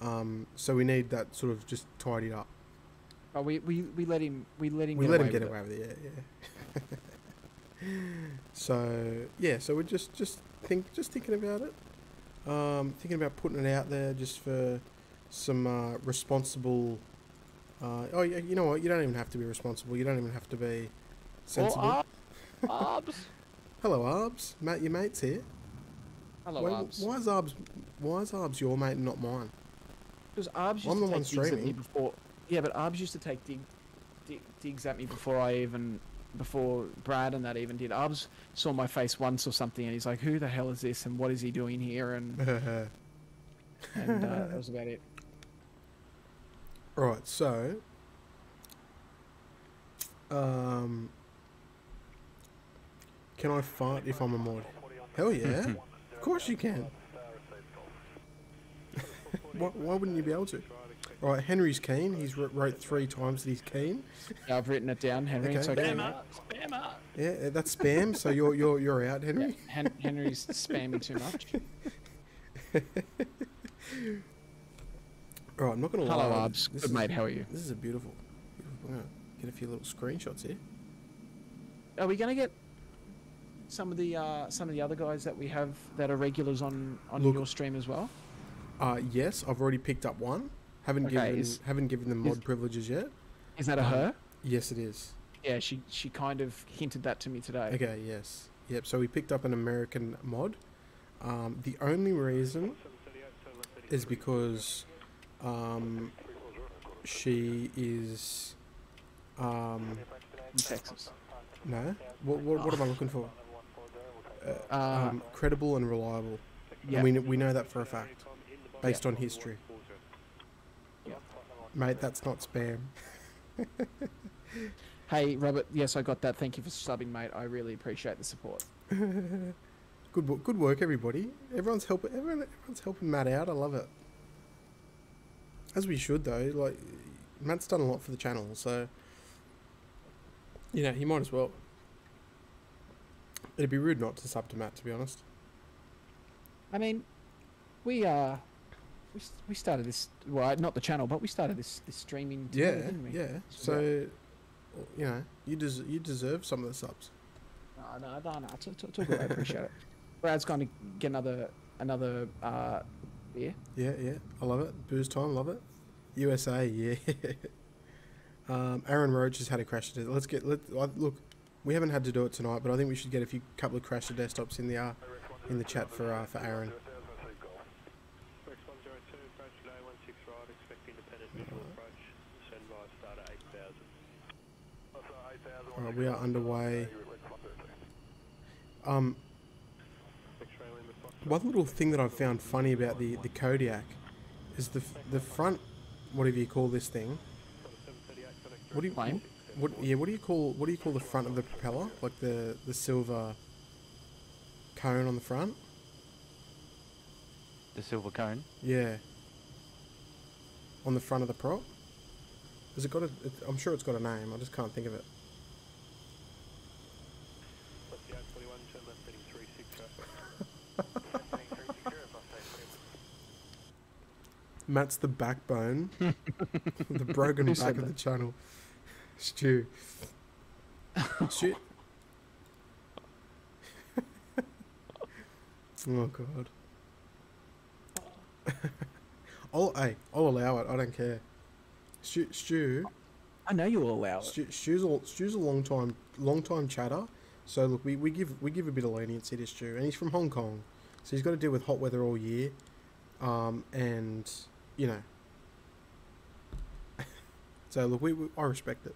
Um, so we need that sort of just tidied up. But we, we, we let him we let him we get let away him get with it. away with it. Yeah, yeah. so yeah, so we're just just think just thinking about it. Um, thinking about putting it out there just for some uh, responsible. Uh, oh, yeah, you know what? You don't even have to be responsible. You don't even have to be sensible. Well, Ar- Arbs. Hello, Arbs. Matt, your mate's here. Hello, Wait, Arbs. Why is Arbs? Why is Arbs your mate and not mine? Because Arbs used I'm to the one take digs at me streaming. before. Yeah, but Arbs used to take dig, dig, digs at me before I even before Brad and that even did. Arbs saw my face once or something, and he's like, "Who the hell is this? And what is he doing here?" And and uh, that was about it. Right, so Um, can I fart if I'm a mod? Hell yeah. of course you can. why, why wouldn't you be able to? All right, Henry's keen. He's wr- wrote three times that he's keen. Yeah, I've written it down, Henry. Okay. okay. Spammer, mate. spammer. Yeah, that's spam. so you're you're you're out, Yeah, Henry. Hen- Henry's spamming too much. All right, I'm not gonna Hello, lie. Arbs. This Good is- mate. How are you? This is a beautiful. beautiful I'm gonna get a few little screenshots here. Are we gonna get some of the uh, some of the other guys that we have that are regulars on on Look- your stream as well? Uh, yes, I've already picked up one. Haven't Okay, given is- haven't given them is- mod privileges yet. Is that a her? Yes, it is. Yeah, she she kind of hinted that to me today. Okay, yes. Yep, so we picked up an American mod. Um, the only reason is because um, she is. Um, In Texas. no? What, what, what am I looking for? Uh, um, credible and reliable. yeah. And we, we know that for a fact, based on history. Mate, that's not spam. Hey, Robert. Yes, I got that. Thank you for subbing, mate. I really appreciate the support. Good, good work, everybody. Everyone's helping. Everyone, everyone's helping Matt out. I love it. As we should, though. Like, Matt's done a lot for the channel, so you know he might as well. It'd be rude not to sub to Matt, to be honest. I mean, we uh, we, we started this. Well, not the channel, but we started this this streaming. Together, Yeah, didn't we? yeah. So, you know, you des- you deserve some of the subs. No, no, no, no. It's, it's, it's all good. I appreciate it. Brad's going to get another another uh, beer. Yeah, yeah. I love it. Booze time, love it. USA, yeah. um, Aaron Roach has had a crash Let's get let look. We haven't had to do it tonight, but I think we should get a few couple of crash to desktops in the uh, in the chat for uh, for Aaron. Alright, we are underway. Um, one little thing that I've found funny about the the Kodiak is the the front, whatever you call this thing. What do you? What yeah? What do you call what do you call the front of the propeller? Like the the silver cone on the front? The silver cone. Yeah. On the front of the prop. Has it got a? I'm sure it's got a name. I just can't think of it. Matt's the backbone, the broken back said of the channel. Stu. Stu. oh god. I'll, hey, I'll allow it. I don't care. Stu, Stu, I know you will allow it. Stu Stu's a, Stu's a long time, long time chatter. So look, we, we give we give a bit of leniency to Stu, and he's from Hong Kong, so he's got to deal with hot weather all year, um, and you know. so look, we, we I respect it.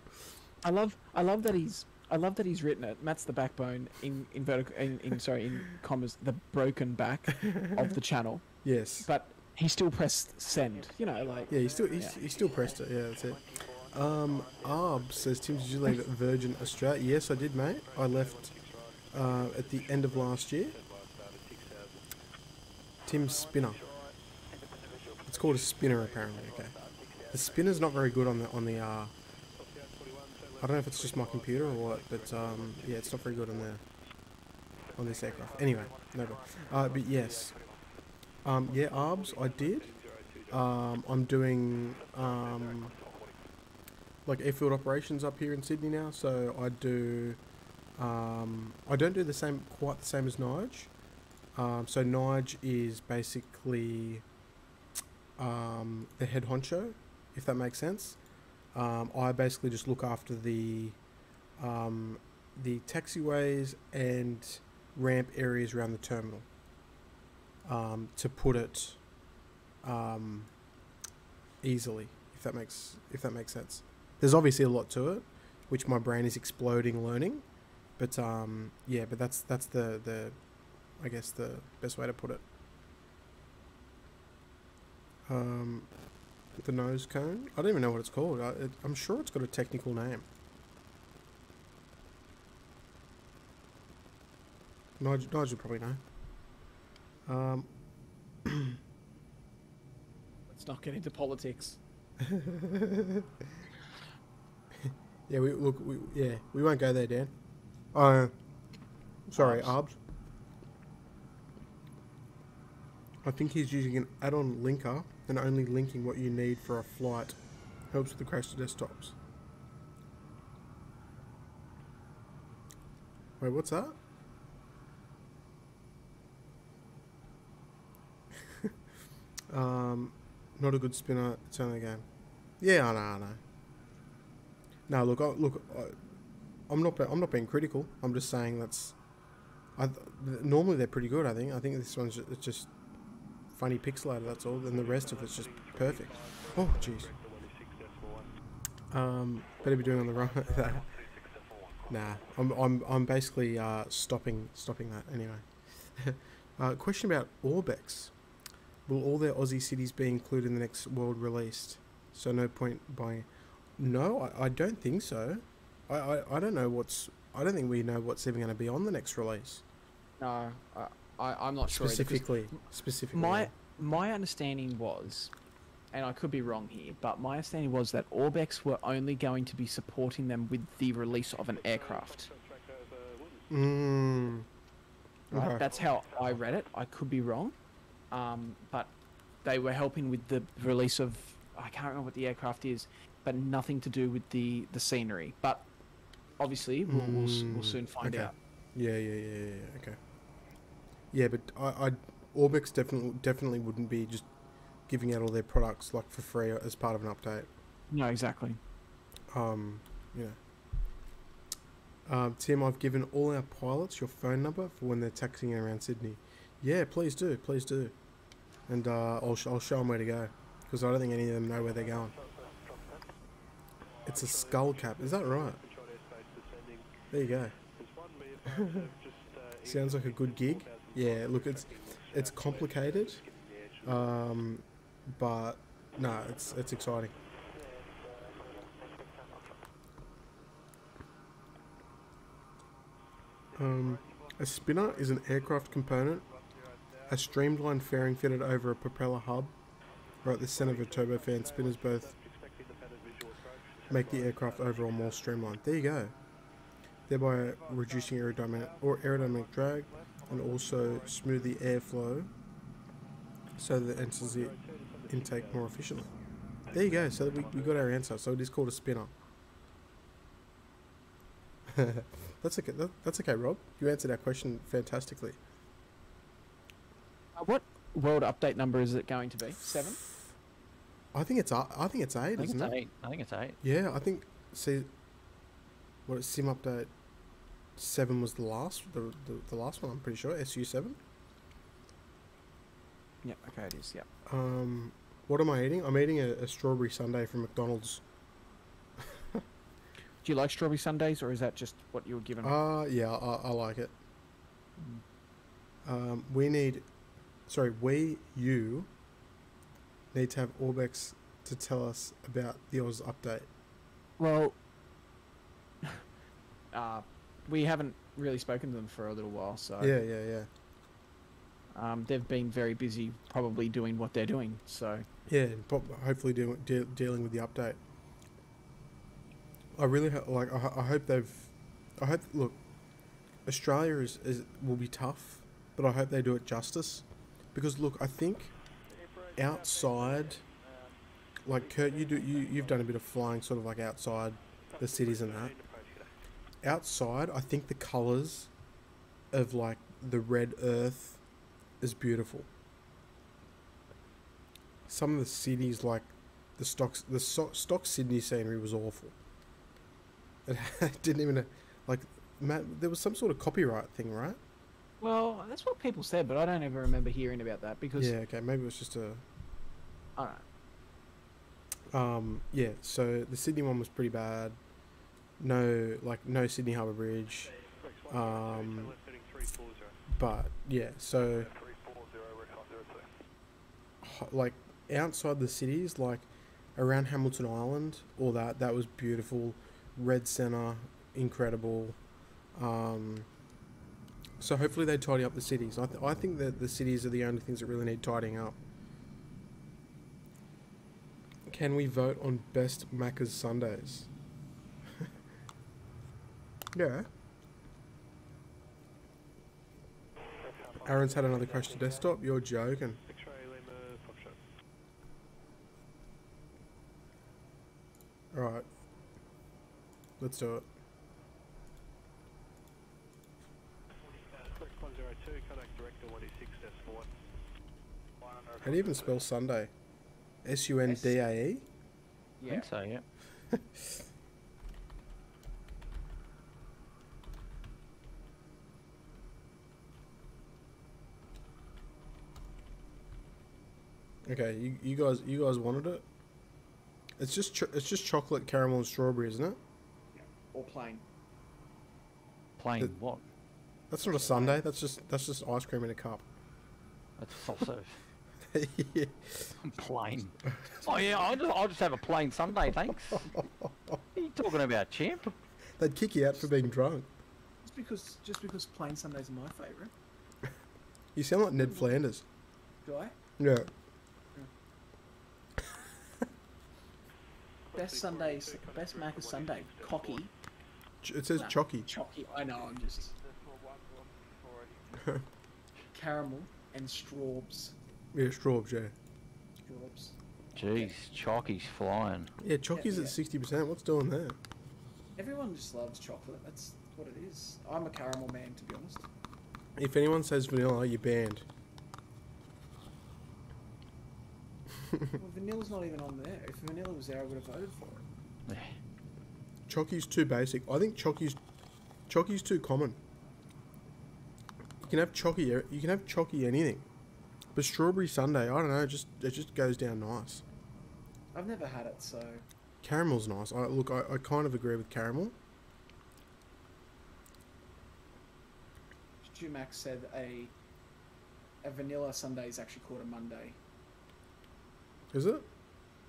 I love I love that he's I love that he's written it. Matt's the backbone in in vertical in, in sorry in commas the broken back of the channel, Yes. but he still pressed send. You know, like Yeah, he still he's, Yeah. he still pressed it. Yeah, that's it. Um, Arb says Tim, did you leave Virgin Australia? Yes, I did, mate. I left uh, at the end of last year. Tim Spinner. It's called a spinner apparently. Okay. The spinner's not very good on the on the. Uh, I don't know if it's just my computer or what, but um, yeah, it's not very good on the on this aircraft. Anyway, no. But, uh, but yes. Um, yeah, Arbs, I did. Um, I'm doing um, like airfield operations up here in Sydney now. So I do. Um, I don't do the same, quite the same as Nige. Um, so Nige is basically um, the head honcho, if that makes sense. Um, I basically just look after the um, the taxiways and ramp areas around the terminal. Um, to put it um, easily, if that makes if that makes sense. There's obviously a lot to it, which my brain is exploding learning, but um, yeah, but that's that's the the I guess the best way to put it um, the nose cone. I don't even know what it's called. I, it, I'm sure it's got a technical name. Nigel, Nigel probably know. Um, Let's not get into politics. yeah, we look. We, yeah, we won't go there, Dan. Uh, sorry, Arbs. I think he's using an add-on linker and only linking what you need for a flight. Helps with the crash to desktops. Wait, what's that? um, not a good spinner. It's only game. Yeah, I know, I know. No, look, I, look, I, I'm not, I'm not being critical. I'm just saying that's. I normally they're pretty good. I think. I think this one's ju- funny pixelated. That's all. And the rest of it's just perfect. Oh, jeez. Um, better be doing on the that. Nah, I'm, I'm, I'm basically uh, stopping, stopping that anyway. uh, question about Orbx. Will all their Aussie cities be included in the next world released? So no point buying. No, I, I don't think so. I, I, I don't know what's. I don't think we know what's even going to be on the next release. No, I, I'm not sure. either, 'cause Specifically, specifically. My my understanding was, and I could be wrong here, but my understanding was that Orbx were only going to be supporting them with the release of an aircraft. Mm. Right? Okay. That's how I read it. I could be wrong, um, but they were helping with the release of I can't remember what the aircraft is, but nothing to do with the the scenery. But obviously, we'll we'll, we'll Mm, soon find okay. out. Yeah, yeah, yeah, yeah. yeah, Okay. Yeah, but I, I Orbx definitely definitely wouldn't be just giving out all their products like for free as part of an update. No, exactly. Um, you know. Um, Tim, I've given all our pilots your phone number for when they're taxiing around Sydney. Yeah, please do, please do, and uh, I'll sh- I'll show them where to go because I don't think any of them know where they're going. It's a skull cap, is that right? There you go. Sounds like a good gig. Yeah, look, it's it's complicated, um, but no, it's it's exciting. Um, a spinner is an aircraft component, a streamlined fairing fitted over a propeller hub. or at the center of a turbofan, spinners both make the aircraft overall more streamlined. There you go. Thereby reducing aerodynamic or aerodynamic drag and also smooth the airflow so that it enters the intake more efficiently. There you go. So we, we got our answer. So it is called a spinner. that's okay. That, that's okay, Rob. You answered our question fantastically. Uh, what world update number is it going to be? Seven. I think it's I think it's eight, I think isn't it's it? eight. I think it's eight. Yeah, I think. See, what is sim update seven was the last the, the, the last one. I'm pretty sure SU seven. Yep. Okay, it is. Yep. Um, what am I eating? I'm eating a, a strawberry sundae from McDonald's. Do you like strawberry sundaes, or is that just what you were given? Uh, yeah, I, I like it. Mm. Um, we need, sorry, we, you, need to have Orbx to tell us about the Oz update. Well, uh, we haven't really spoken to them for a little while, so Yeah, yeah, yeah. um, they've been very busy, probably doing what they're doing. So Yeah, and hopefully deal, deal, dealing with the update. I really like. I, I hope they've. I hope. Look, Australia is, is will be tough, but I hope they do it justice, because look, I think outside, like Kurt, you do you you've done a bit of flying, sort of like outside the cities and that. Outside, I think the colours of like the red earth is beautiful some of the cities like the stocks the so- stock Sydney scenery was awful. It didn't even like Matt, there was some sort of copyright thing, right? Well, that's what people said, but I don't ever remember hearing about that because Yeah, okay, maybe it was just a I don't know. um yeah, so the Sydney one was pretty bad. No like no Sydney Harbour Bridge. Um but yeah, so like outside the cities, like around Hamilton Island, all that, that was beautiful. Red Centre, incredible. Um, So hopefully they tidy up the cities. I, th- I think that the cities are the only things that really need tidying up. Can we vote on best Macca's Sundays? Yeah. Aaron's had another crash to desktop. You're joking. Alright. Let's do it. How do you even spell Sunday? S U N D A E? I Yeah. think so, yeah. Okay, you, you guys you guys wanted it. It's just ch- it's just chocolate, caramel, and strawberry, isn't it? Yeah, Or plain. Plain The- what? That's not a sundae. That's just that's just ice cream in a cup. That's also yeah. plain. Oh yeah, I'll just, I'll just have a plain Sunday, thanks. what are you talking about, champ? They'd kick you out for being drunk. Just because just because plain Sundays are my favourite. You sound like Ned Flanders. Do I? Yeah. Best Sundays, best Mac is Sunday. Cocky, Ch- It says Nah. chocky. chocky. I know. I'm just caramel and straws. Yeah, strawbs. Yeah. Straws. Jeez, Chalky's flying. Yeah, chocky's yeah. at sixty percent. What's doing there? Everyone just loves chocolate. That's what it is. I'm a caramel man, to be honest. If anyone says vanilla, you're banned. Well, vanilla's not even on there. If vanilla was there, I would have voted for it. Chocky's too basic. I think chocky's chocky's too common. You can have chocky. You can have chocky anything, but strawberry Sunday. I don't know. It just it just goes down nice. I've never had it, so Caramel's nice. I look. I, I kind of agree with caramel. Stu Max said a a vanilla Sunday is actually called a Monday. Is it?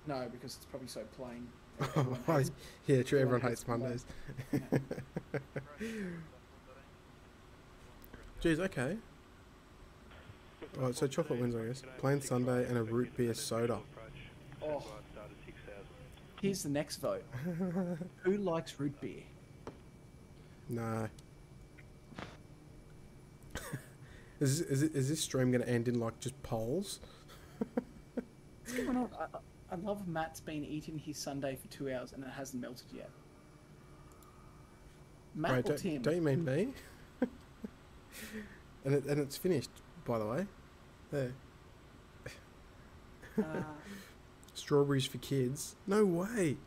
No, because it's probably so plain. Oh, Everyone yeah, true. everyone Everyone hates hates Mondays. Jeez. Okay. Alright, so chocolate wins, I guess. Plain Sunday and a root beer soda. Oh. Here's the next vote. Who likes root beer? No. is, this, is, this stream going to end in like just polls? What's going on? I, I- love Matt's been eating his Sunday for two hours and it hasn't melted yet. Matt Wait, or don't, Tim? don't you mean me? and it, and it's finished, by the way. There. Uh, Strawberries for kids. No way.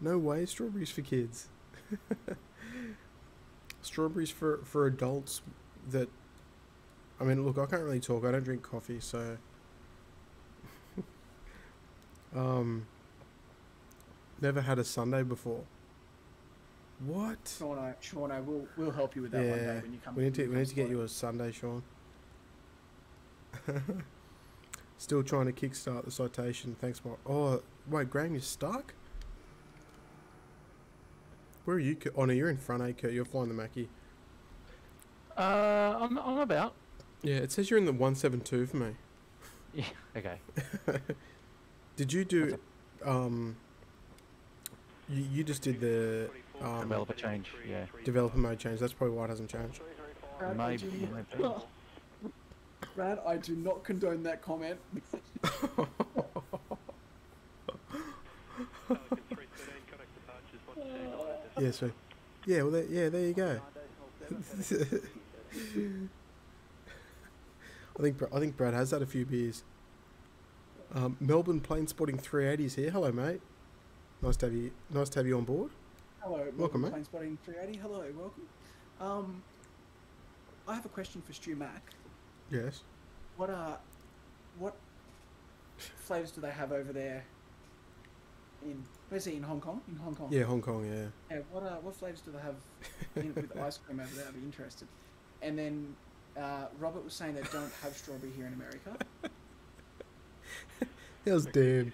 No way. Strawberries for kids. strawberries for for adults that. I mean, look, I can't really talk. I don't drink coffee, so. Um. Never had a Sunday before. What? Sean, I, Sean, I will will help you with that one day when you come. we need to we need to get come you a Sunday, Sean. Still trying to kickstart the citation. Thanks, Mark. Oh, wait, Graham, you're stuck. Where are you? Kurt? Oh no, you're in front, eh, Kurt? You're flying the Mackie. Uh, I'm, I'm about. Yeah, it says you're in the one seven two for me. Yeah, okay. Did you do? Um. You, you just did the um, Developer change, yeah. developer mode change. That's probably why it hasn't changed. Brad, I Maybe, do maybe. not- Brad, I do not condone that comment. Yeah, so. Yeah, well, there, yeah, there you go. I think I think Brad has had a few beers. Um, Melbourne Plane Spotting 380s here. Hello, mate. Nice to have you. Nice to have you on board. Hello, Welcome, mate. Plane Spotting 380. Hello, welcome. Um, I have a question for Stu Mac. Yes. What are what flavors do they have over there? In where's he in Hong Kong? In Hong Kong. Yeah, Hong Kong. Yeah. Yeah, what uh, what flavors do they have in, with ice cream over there? I'd be interested. And then uh, Robert was saying they don't have strawberry here in America. That was damn.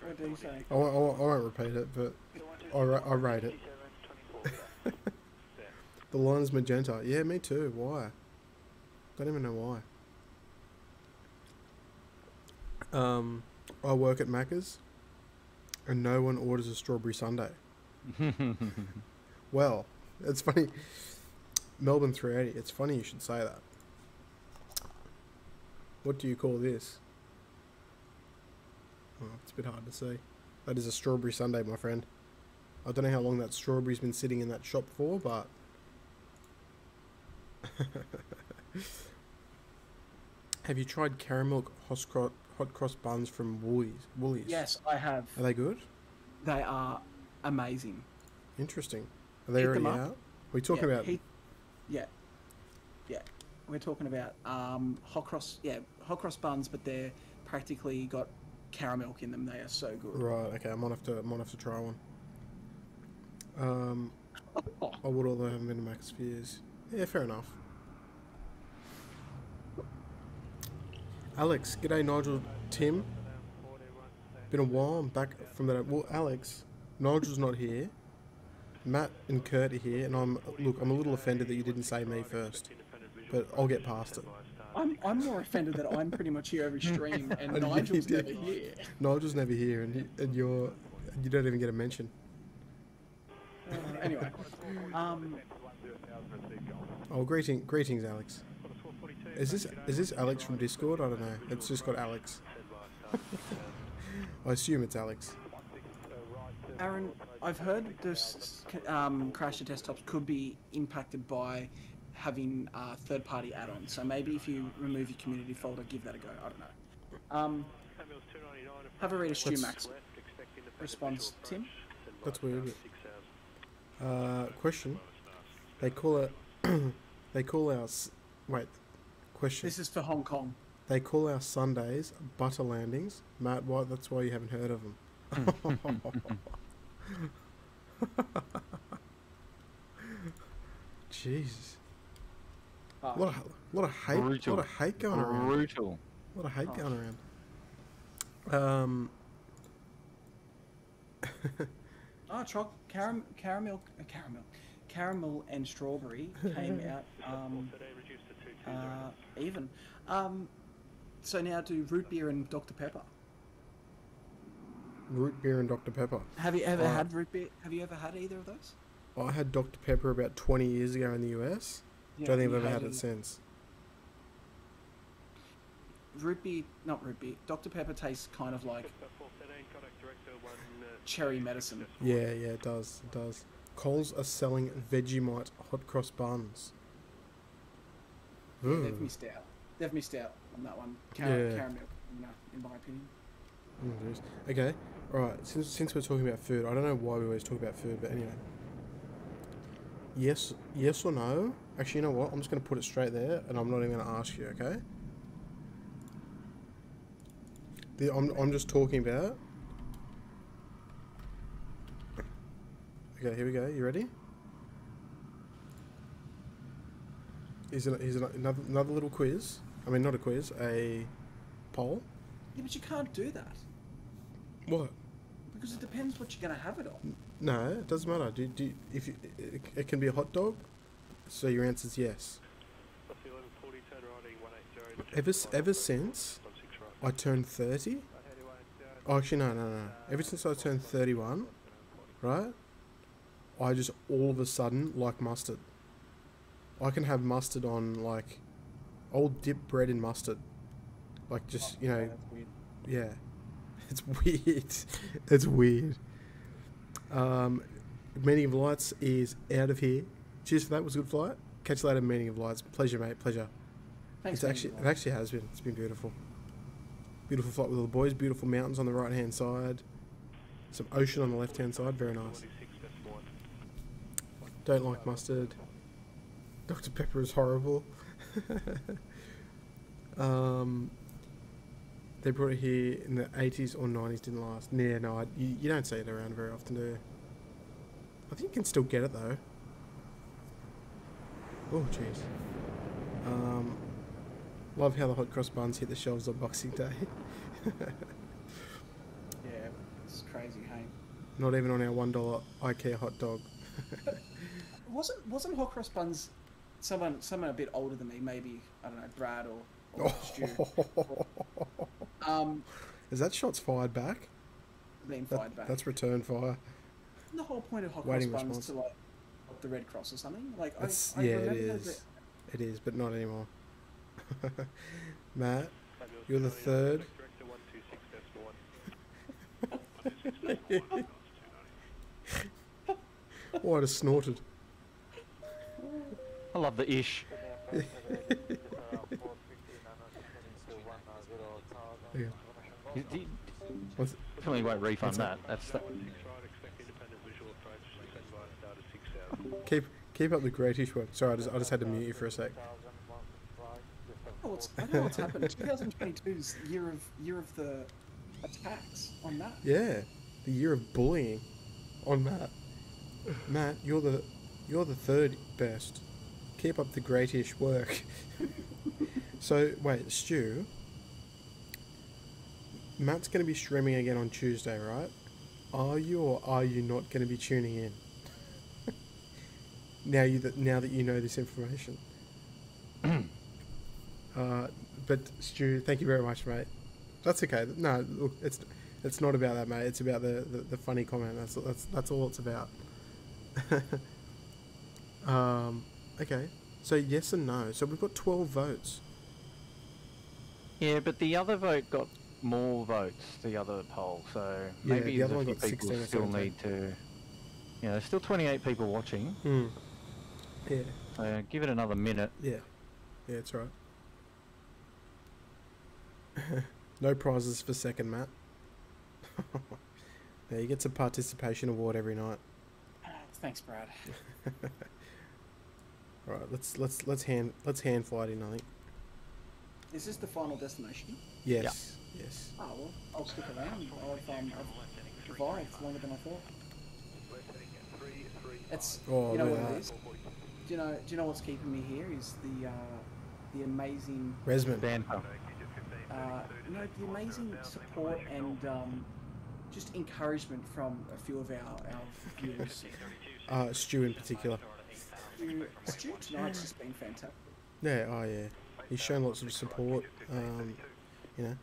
What did he say? I won't, I I won't repeat it, but I, ra- I rate it. The line is magenta. Yeah, me too. Why? Don't even know why. Um, I work at Macca's, and no one orders a strawberry sundae. Well, it's funny. Melbourne 380. It's funny you should say that. What do you call this? Oh, it's a bit hard to see. That is a strawberry sundae, my friend. I don't know how long that strawberry's been sitting in that shop for, but. Have you tried caramel hot cross, hot cross buns from Woolies? Woolies. Yes, I have. Are they good? They are amazing. Interesting. Are they Heat already out? we talking yeah, about he- yeah, yeah. We're talking about um, hot cross. Yeah, hot cross buns, but they're practically got caramel in them. They are so good. Right. Okay. I might have to. I might have to try one. Um, I would, although I haven't been to Max for years. Yeah, fair enough. Alex, g'day Nigel, Tim. Been a while. I'm back from that. Well, Alex, Nigel's not here. Matt and Kurt are here, and I'm look. I'm a little offended that you didn't say me first, but I'll get past it. I'm, I'm more offended that I'm pretty much here every stream and And Nigel's did. never here. Nigel's never here, and, you, and you're you don't even get a mention. Uh, anyway, um, Oh, greeting, greetings, Alex. Is this is this Alex from Discord? I don't know. It's just got Alex. I assume it's Alex. Aaron, I've heard this um, Crasher desktops could be impacted by having uh, third-party add-ons. So maybe if you remove your community folder, give that a go. I don't know. Um, have a read of Stu Max response, Tim. That's weird. Uh, question. They call it. they call our. Wait. Question. This is for Hong Kong. They call our Sundays butter landings. Matt, why? That's why you haven't heard of them. Jesus. Oh, What a lot of hate. Brutal. Lot of hate going around. Brutal. A lot of hate Oh. going around. Um. oh choc- caram- caramel, uh, caramel, caramel and strawberry came out um, uh, even. Um, so now do root beer and Dr Pepper. root beer and Dr Pepper. Have you ever Oh. had root beer? Have you ever had either of those? I had Dr Pepper about 20 years ago in the US. Don't think I've you ever had it since. Root not root beer. Dr Pepper tastes kind of like cherry medicine. Yeah, yeah, it does. It does. Coles are selling Vegemite hot cross buns. They've missed out. They've missed out on that one. Car- Yeah. Caramel, no, in my opinion. Mm. Okay, alright, since, since we're talking about food, I don't know why we always talk about food, but anyway. Yes, yes or no? Actually, you know what? I'm just going to put it straight there, and I'm not even going to ask you, okay? The, I'm, I'm just talking about... Okay, here we go. You ready? Here's, an, here's an, another, another little quiz. I mean, not a quiz, a poll. Yeah, but you can't do that What? because it depends what you're gonna have it on. No, it doesn't matter. Do, do if you, it, it can be a hot dog, so your answer is yes. Ever ever since I turned thirty, oh, actually no no no. Ever since I turned thirty-one, right? I just all of a sudden like mustard. I can have mustard on like, I'll dip bread in mustard, like just you know yeah. It's weird. it's weird. Um, Meaning of Lights is out of here. Cheers for that. It Was a good flight. Catch you later. Meaning of Lights. Pleasure, mate. Pleasure. Thanks, it's actually it actually has been. It's been beautiful. Beautiful flight with all the boys. Beautiful mountains on the right hand side. Some ocean on the left hand side. Very nice. Don't like mustard. Dr Pepper is horrible. um, they brought it here in the 80s or 90s. Didn't last. Yeah, no, I, you, you don't see it around very often, do you? I think you can still get it though. Oh, jeez. Um, love how the hot cross buns hit the shelves on Boxing Day. Yeah, it's crazy, hey. Not even on our one dollar IKEA hot dog. wasn't wasn't hot cross buns someone someone a bit older than me? Maybe I don't know, Brad or, or Stu. Um, Is that shots fired back? That- fired back. That's return fire. the whole point of hot Waiting cross buns response. to like the Red Cross or something. Like That's I, I yeah, it is. That. It is, but not anymore. Matt, you're the third. Oh, I just snorted. I love the ish. Yeah. You- you What's- Definitely won't refund that. that? That's the, Keep keep up the greatish work. Sorry, I just I just had to mute you for a sec. Oh, what's, I know what's happened. 2022's year of year of the attacks on Matt. Yeah, the year of bullying on Matt. Matt, you're the you're the third best. Keep up the greatish work. so wait, Stu. Matt's going to be streaming again on Tuesday, right? Are you or are you not going to be tuning in? Now you that now that you know this information. uh, but Stu, thank you very much, mate. That's okay. No, look, it's it's not about that, mate. It's about the, the, the funny comment. That's that's that's all it's about. um, okay. So yes and no. So we've got twelve votes. yeah, but the other vote got more votes. The other poll, so Yeah, maybe the other there's one got people 16 still need to. Yeah, there's still 28 people watching. Hmm. Yeah. So give it another minute. Yeah. Yeah, it's right. no prizes for second, Matt. yeah, he gets a participation award every night. Ah, Thanks, Brad. All right, let's let's let's hand let's hand fly it in. I think. Is this the final destination? Yes. Yes. Oh well, I'll stick around. I've, um, I've survived longer than I thought. It's Oh, you know look what at it that. is. Do you know? Do you know what's keeping me here? Is the uh, the amazing Resman. Banter. uh, no the amazing support and um, just encouragement from a few of our, our viewers. Uh, Stu in particular. Stu, Stu tonight's just been fantastic. Yeah. Oh yeah. He's shown lots of support. Um, you know.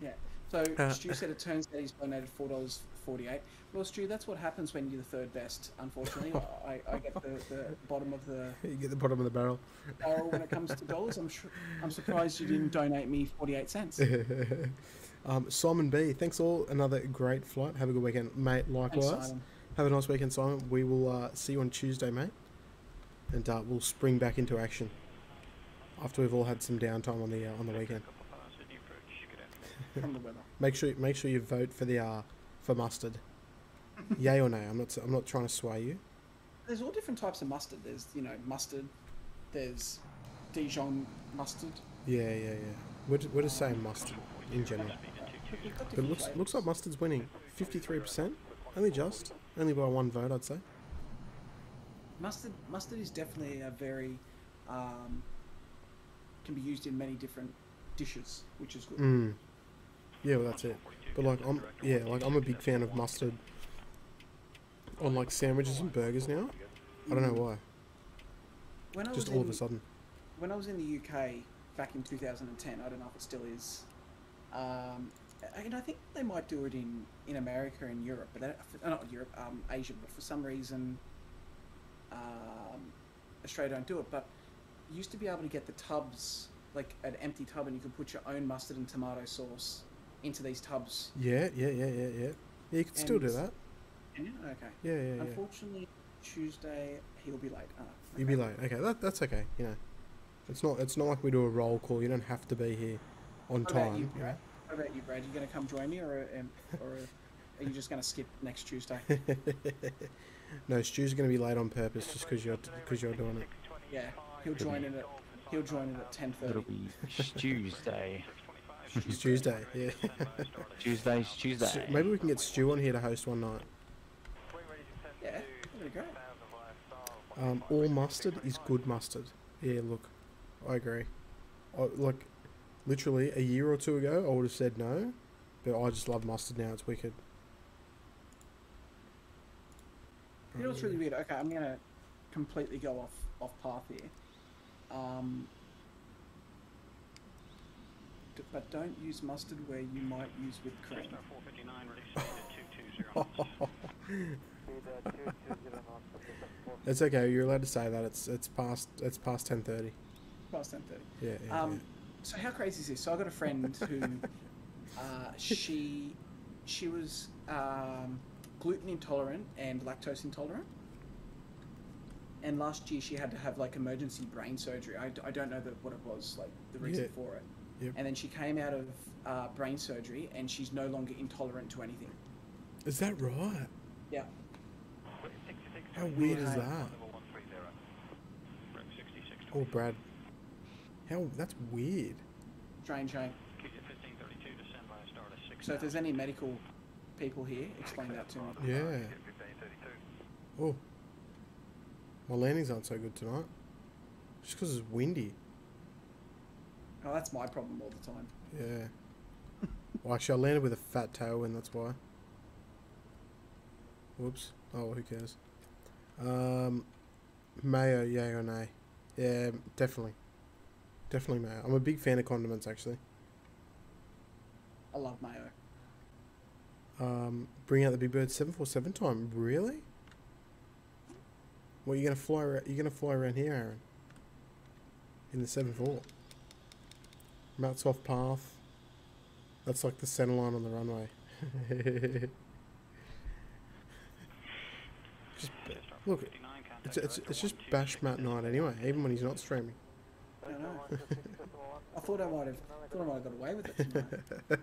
Yeah. So Uh, Stu said it turns out he's donated four dollars forty-eight. Well, Stu, that's what happens when you're the third best. Unfortunately, I, I get the, the bottom of the You get the bottom of the barrel. barrel when it comes to dollars. I'm sure, I'm surprised you didn't donate me forty-eight cents. um, Simon B, thanks all. Another great flight. Have a good weekend, mate. Likewise. Simon. Have a nice weekend, Simon. We will uh, see you on Tuesday, mate. And uh, we'll spring back into action after we've all had some downtime on the uh, on the weekend. From the weather. Make sure make sure you vote for the uh, for mustard. Yay or nay? I'm not I'm not trying to sway you. There's all different types of mustard. There's you know mustard. There's Dijon mustard. Yeah, yeah, yeah. We're, ju- we're just saying mustard in general. But it looks looks like mustard's winning. Fifty three percent, only just, only by one vote, I'd say. mustard. Mustard is definitely a very um, can be used in many different dishes, which is good. Mm. Yeah, well, that's it. But like, I'm yeah, like I'm a big fan of mustard on like sandwiches and burgers now. I don't know why. When I Just was all in, of a sudden. when I was in the UK back in 2010, I don't know if it still is. Um, and I think they might do it in, in America and Europe, but they, uh, not Europe, um, Asia. But for some reason, um, Australia don't do it. But you used to be able to get the tubs, like an empty tub, and you could put your own mustard and tomato sauce into these tubs. Yeah, yeah, yeah, yeah, yeah. Yeah, you could still do that. And yeah, okay. Yeah, yeah, yeah. Unfortunately, Tuesday he'll be late. Ah, You'll be late. okay, that that's okay. You know, it's not it's not like we do a roll call. You don't have to be here on What about time. you, you? Brad? What about you, Brad? You going to come join me, or um, or are you just going to skip next Tuesday? no, Stu's going to be late on purpose just because you're because you're doing it. Yeah, he'll join in at he'll join in at ten It'll thirty. be Tuesday. It's Tuesday. Yeah. Tuesday's So Tuesday. maybe we can get Stu on here to host one night. Yeah, that'd be. Um, all mustard is good mustard. Yeah, look, I agree. I, like, literally a year or two ago, I would have said no, but I just love mustard now. It's wicked. You know what's really weird? Okay, I'm gonna completely go off off path here. Um, d- but don't use mustard where you might use whipped cream. It's okay. You're allowed to say that. It's it's past it's past ten thirty. Past ten thirty. Yeah. yeah, Um, so how crazy is this? So I got a friend who, uh, she, she was um, gluten intolerant and lactose intolerant. And last year she had to have like emergency brain surgery. I, I don't know the, what it was, like the reason Yeah. for it. Yep. And then she came out of uh, brain surgery and she's no longer intolerant to anything. Is that right? Yeah. How weird is that? Oh, Brad. How that's weird. Strange, hey? So if there's any medical people here, explain that to me. Yeah. Oh. My landings aren't so good tonight. Just because it's windy. Oh, that's my problem all the time. Yeah. well, actually, I landed with a fat tail, tailwind, that's why. Whoops. Oh, who cares? Um, mayo, yay or nay? Yeah, definitely. Definitely mayo. I'm a big fan of condiments, actually. I love mayo. Um, bring out the big bird 747 time. Really? What, you gonna fly? Ar- you gonna fly around here, Aaron? In the 7-4. Mount Soft Path. That's like the center line on the runway. just look, it's, it's, it's just bash Matt night anyway, even when he's not streaming. I don't know. I thought I might have thought I might have got away with it tonight.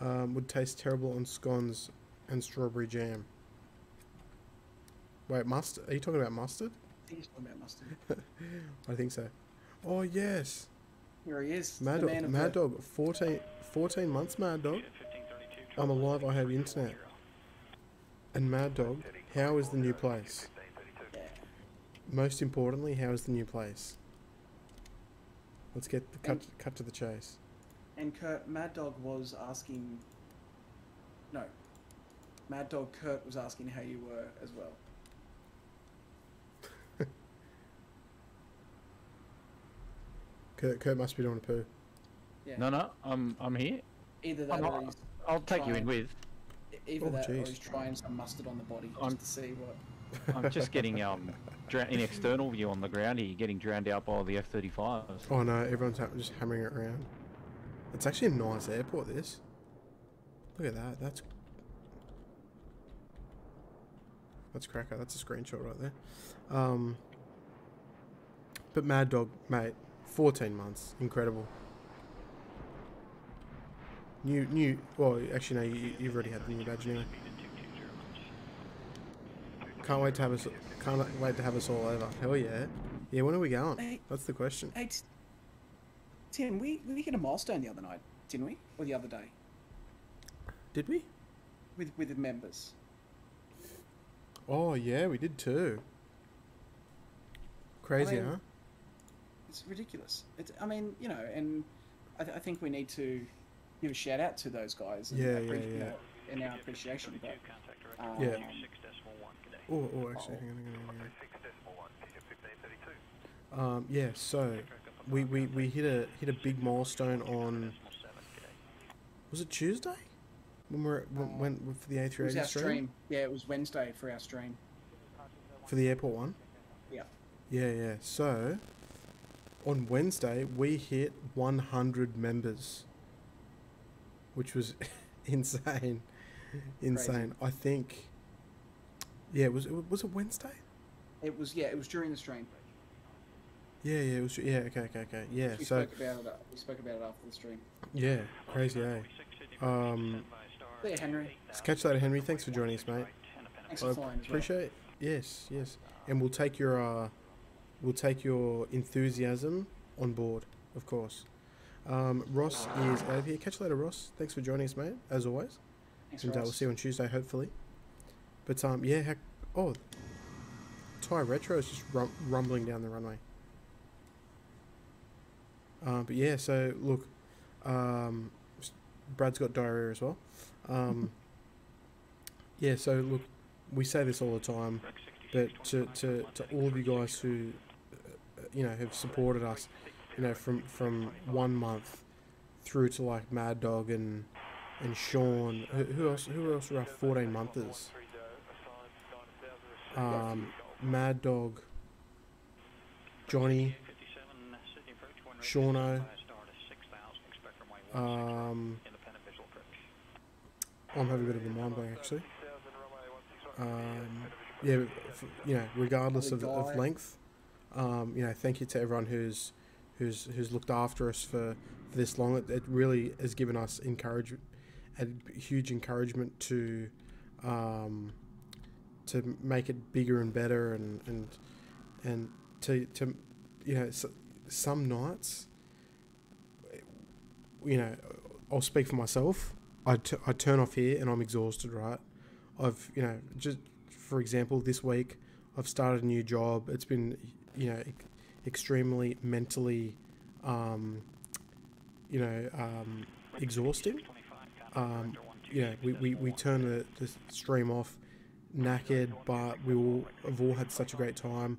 um, would taste terrible on scones and strawberry jam. Wait, mustard? Are you talking about mustard? I think he's talking about mustard. I think so. Oh yes, Here he is. Mad Dog. Mad the, Dog. 14, 14 months, Mad Dog. I'm alive. I have internet. And Mad Dog, how is the new place? Yeah. Most importantly, how is the new place? Let's get the cut And- cut to the chase. And Kurt, Mad Dog was asking. No. Mad Dog Kurt was asking how you were as well. Kurt, Kurt must be doing a poo. Yeah. No, no, I'm I'm here. Either that I'm or not- he's I'll take you in with. Either Oh, that or jeez. he's trying some mustard on the body just I'm- to see what. I'm just getting um dra- in external view on the ground here, getting drowned out by the F-35s. Oh no, everyone's ha- just hammering it around. It's actually a nice airport. This. Look at that. That's. That's cracker. That's a screenshot right there. Um. But Mad Dog, mate, fourteen months, incredible. New, new. Well, actually, no. You, you've already had the new badge anyway. Can't wait to have us. Can't wait to have us all over. Hell yeah. Yeah. When are we going? Hey. That's the question. Hey, Tim, we we hit a milestone the other night, didn't we? Or the other day Did we? with with the members. Oh yeah, we did too. Crazy, mean, huh? It's ridiculous. It's, I mean, you know, and I, th- I think we need to give a shout out to those guys. And Yeah, yeah, you yeah. know, our appreciation. But, um, Yeah. Oh, oh, actually, hang on, hang on, hang on. Um, yeah. So, we, we, we hit a hit a big milestone on. Was it Tuesday? When we're when, when for the A it three was our stream? stream. Yeah, it was Wednesday for our stream. for the airport one. Yeah. Yeah, yeah. So, on Wednesday we hit one hundred members, which was insane, insane. I think. Yeah, was it was it Wednesday? It was yeah, it was during the stream. Yeah, yeah, it was. Yeah, okay, okay, okay. Yeah, We so spoke about it. We spoke about it after the stream. yeah, crazy, eh? Um, There, Henry. let's catch that, Henry. Thanks for joining us, mate. Thanks I as well. appreciate. Yes, yes, and we'll take your uh, we'll take your enthusiasm on board, of course. Um, Ross is out of here. Catch you later, Ross. Thanks for joining us, mate. As always, Thanks, and uh, we'll see you on Tuesday, hopefully. But um, yeah, heck, oh, Thai Retro is just rum- rumbling down the runway. Uh, but yeah, so look, um, Brad's got diarrhea as well. Um, yeah, so look, we say this all the time. but to, to, to all of you guys who, uh, you know, have supported us, you know, from from one month through to like Mad Dog and and Sean. Who, who else? Who else were our fourteen monthers? Um, Mad Dog, Johnny, Shauno. Um, I'm having a bit of a mind blank actually. Um, yeah, you know, regardless of, of length, um, you know, thank you to everyone who's who's who's looked after us for, for this long. It, it really has given us encouragement, a huge encouragement to um, to make it bigger and better, and and and to to you know s some nights, you know, I'll speak for myself. I, I turn off here and I'm exhausted, right? I've, you know, just for example, this week I've started a new job. It's been, you know, extremely mentally, um, you know, um, exhausting. Um, you know, we, we, we turn the, the stream off knackered, but we all have all had such a great time.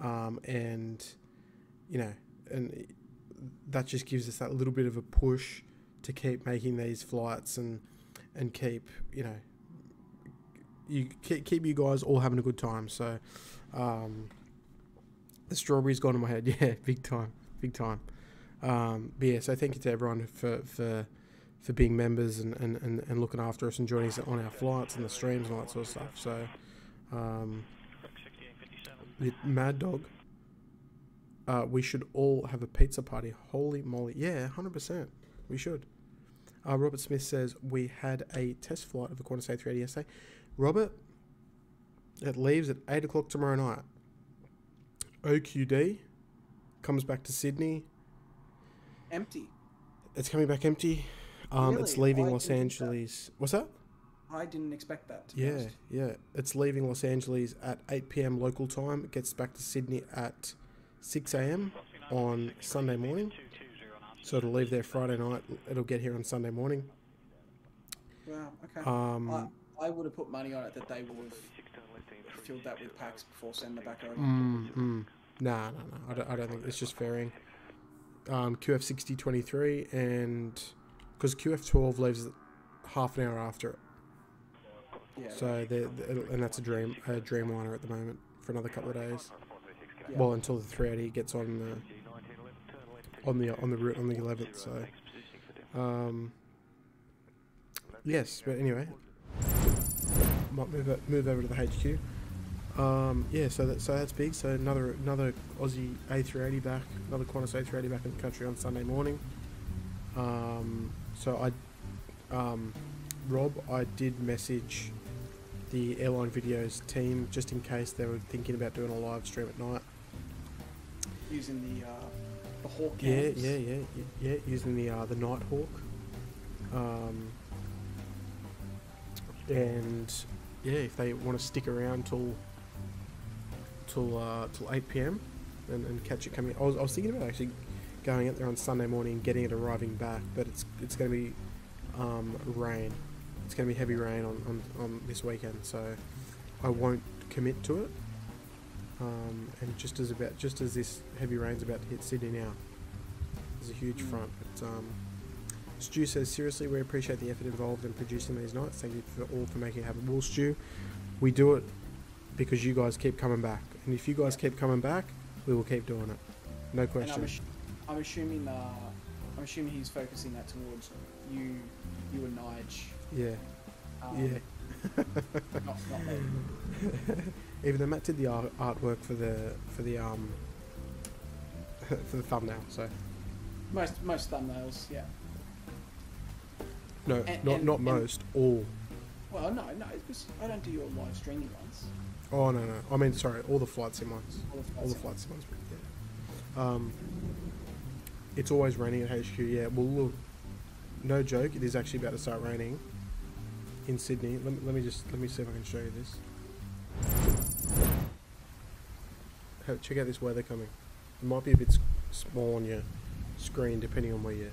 Um, and, you know, and that just gives us that little bit of a push to keep making these flights and and keep you know you keep, keep you guys all having a good time so um, the strawberries gone in my head yeah big time big time um, but yeah so thank you to everyone for for for being members and, and, and, and looking after us and joining us on our flights and the streams and all that sort of stuff so um, Mad Dog uh, we should all have a pizza party. Holy moly. Yeah, 100%. We should. Uh, Robert Smith says, We had a test flight of the Qantas A380 yesterday. Robert, it leaves at 8 o'clock tomorrow night. OQD comes back to Sydney. Empty. It's coming back empty. Um, It's leaving I Los didn't that. Angeles. What's that? I didn't expect that. Yeah, yeah. It's leaving Los Angeles at 8 p.m. local time. It gets back to Sydney at 6 a.m. on Sunday morning. So it'll leave there Friday night. It'll get here on Sunday morning. Wow. Okay. Um, I, I would have put money on it that they would have filled that with pax before sending it back over. mm, mm. Nah, nah, nah. I don't, I don't think it's just varying. Um, QF 6023 and because QF 12 leaves half an hour after it. Yeah. So they're, they're- and that's a dream a Dreamliner at the moment for another couple of days. yeah. Well, until the 380 gets on the on the on the route on the 11th. So, um, yes. But anyway, might move move over to the HQ. Um, yeah. So that so that's big. So another another Aussie A380 back, another Qantas A380 back in the country on Sunday morning. Um, so I, um, Rob, I did message the airline videos team just in case they were thinking about doing a live stream at night. using the uh, the hawk Yeah, yeah, yeah, yeah. Using the uh, the Nighthawk, um, and yeah, if they want to stick around till till uh, till eight pm and, and catch it coming, I was, I was thinking about actually going out there on Sunday morning and getting it arriving back, but it's it's going to be um, rain. It's going to be heavy rain on, on, on this weekend, so I won't commit to it. Um, and just as about just as this heavy rain's about to hit Sydney now, there's a huge front. But um, Stu says seriously, we appreciate the effort involved in producing these nights. Thank you for all for making it happen. Well, Stu, we do it because you guys keep coming back, and if you guys keep coming back, we will keep doing it. No And I'm, question. assu- I'm assuming uh, I'm assuming he's focusing that towards you, you and Nige. Yeah, Um, yeah. Not, not. Even though Matt did the art- artwork for the for the um for the thumbnail, so Most most thumbnails, yeah. No, And- not and- not and- most, all. Well, no, no, because I don't do your live streaming ones. Oh no no, I mean sorry, all the flight sim ones, All the all the flights. flight sim ones. Yeah. Um, it's always raining at HQ. Yeah, well look, no joke, it is actually about to start raining in Sydney. Let me, let me just let me see if I can show you this. Check out this weather coming. It might be a bit small on your screen depending on where you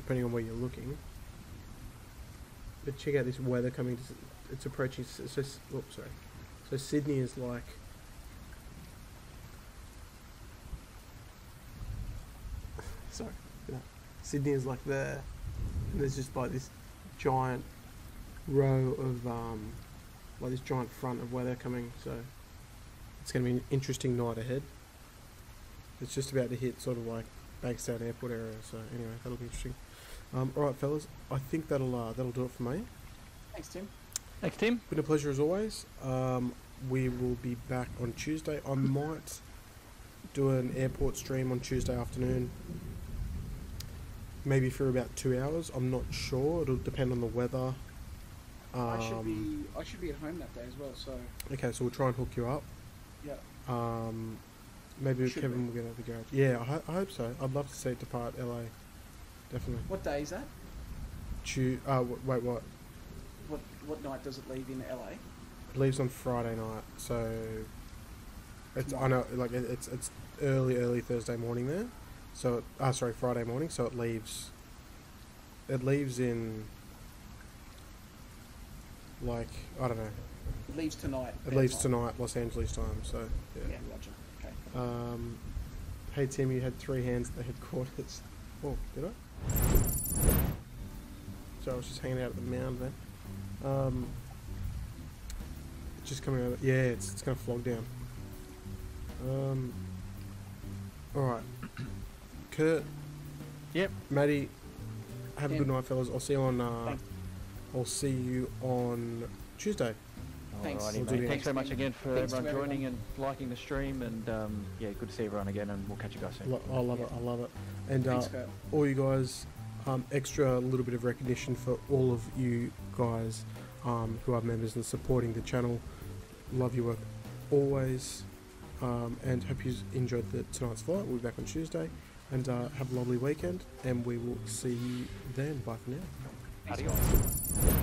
depending on where you're looking. But check out this weather coming. It's approaching. It's just. Oops, sorry. So Sydney is like. Sorry. yeah. Sydney is like there. And there's just like this giant row of um, like this giant front of weather coming. So it's going to be an interesting night ahead. It's just about to hit sort of like Bankstown Airport area. So anyway, that'll be interesting. Um, all right, fellas. I think that'll uh, that'll do it for me. Thanks, Tim. Thanks, Tim. Been a pleasure as always. Um, we will be back on Tuesday. I might do an airport stream on Tuesday afternoon. Maybe for about two hours. I'm not sure. It'll depend on the weather. Um, I should be I should be at home that day as well. So Okay, so we'll try and hook you up. yeah, Um, maybe Should Kevin be. will get out of the garage. Yeah, I, I hope so. I'd love to see it depart LA. Definitely. what day is that? Tu- uh, w- wait, what? What what night does it leave in LA? It leaves on Friday night, so it's I know like it, it's it's early early Thursday morning there. So it, ah sorry Friday morning, so it leaves. It leaves in. Like I don't know. It leaves tonight. It leaves time. tonight Los Angeles time. So Yeah, yeah. Roger. Okay. Um, hey Tim, you had three hands at the headquarters. Oh, did I? So I was just hanging out at the mound then. Um, it's just coming over. Yeah, it's, it's going to flog down. Um, alright. Kurt. Yep. Maddie, have a good night, fellas. I'll see you on. Uh, I'll see you on Tuesday. Thanks. Alrighty, We'll mate. Thanks very much again for Thanks to everyone joining and liking the stream. And um, yeah, good to see everyone again. And we'll catch you guys soon. Lo- I love it. I love it. And uh, Thanks, Kurt. all you guys, um, extra little bit of recognition for all of you guys um, who are members and supporting the channel. Love your work always, um, and hope you enjoyed the, tonight's flight. We'll be back on Tuesday, and uh, have a lovely weekend. And we will see you then. Bye for now. Thanks, Adios. guys.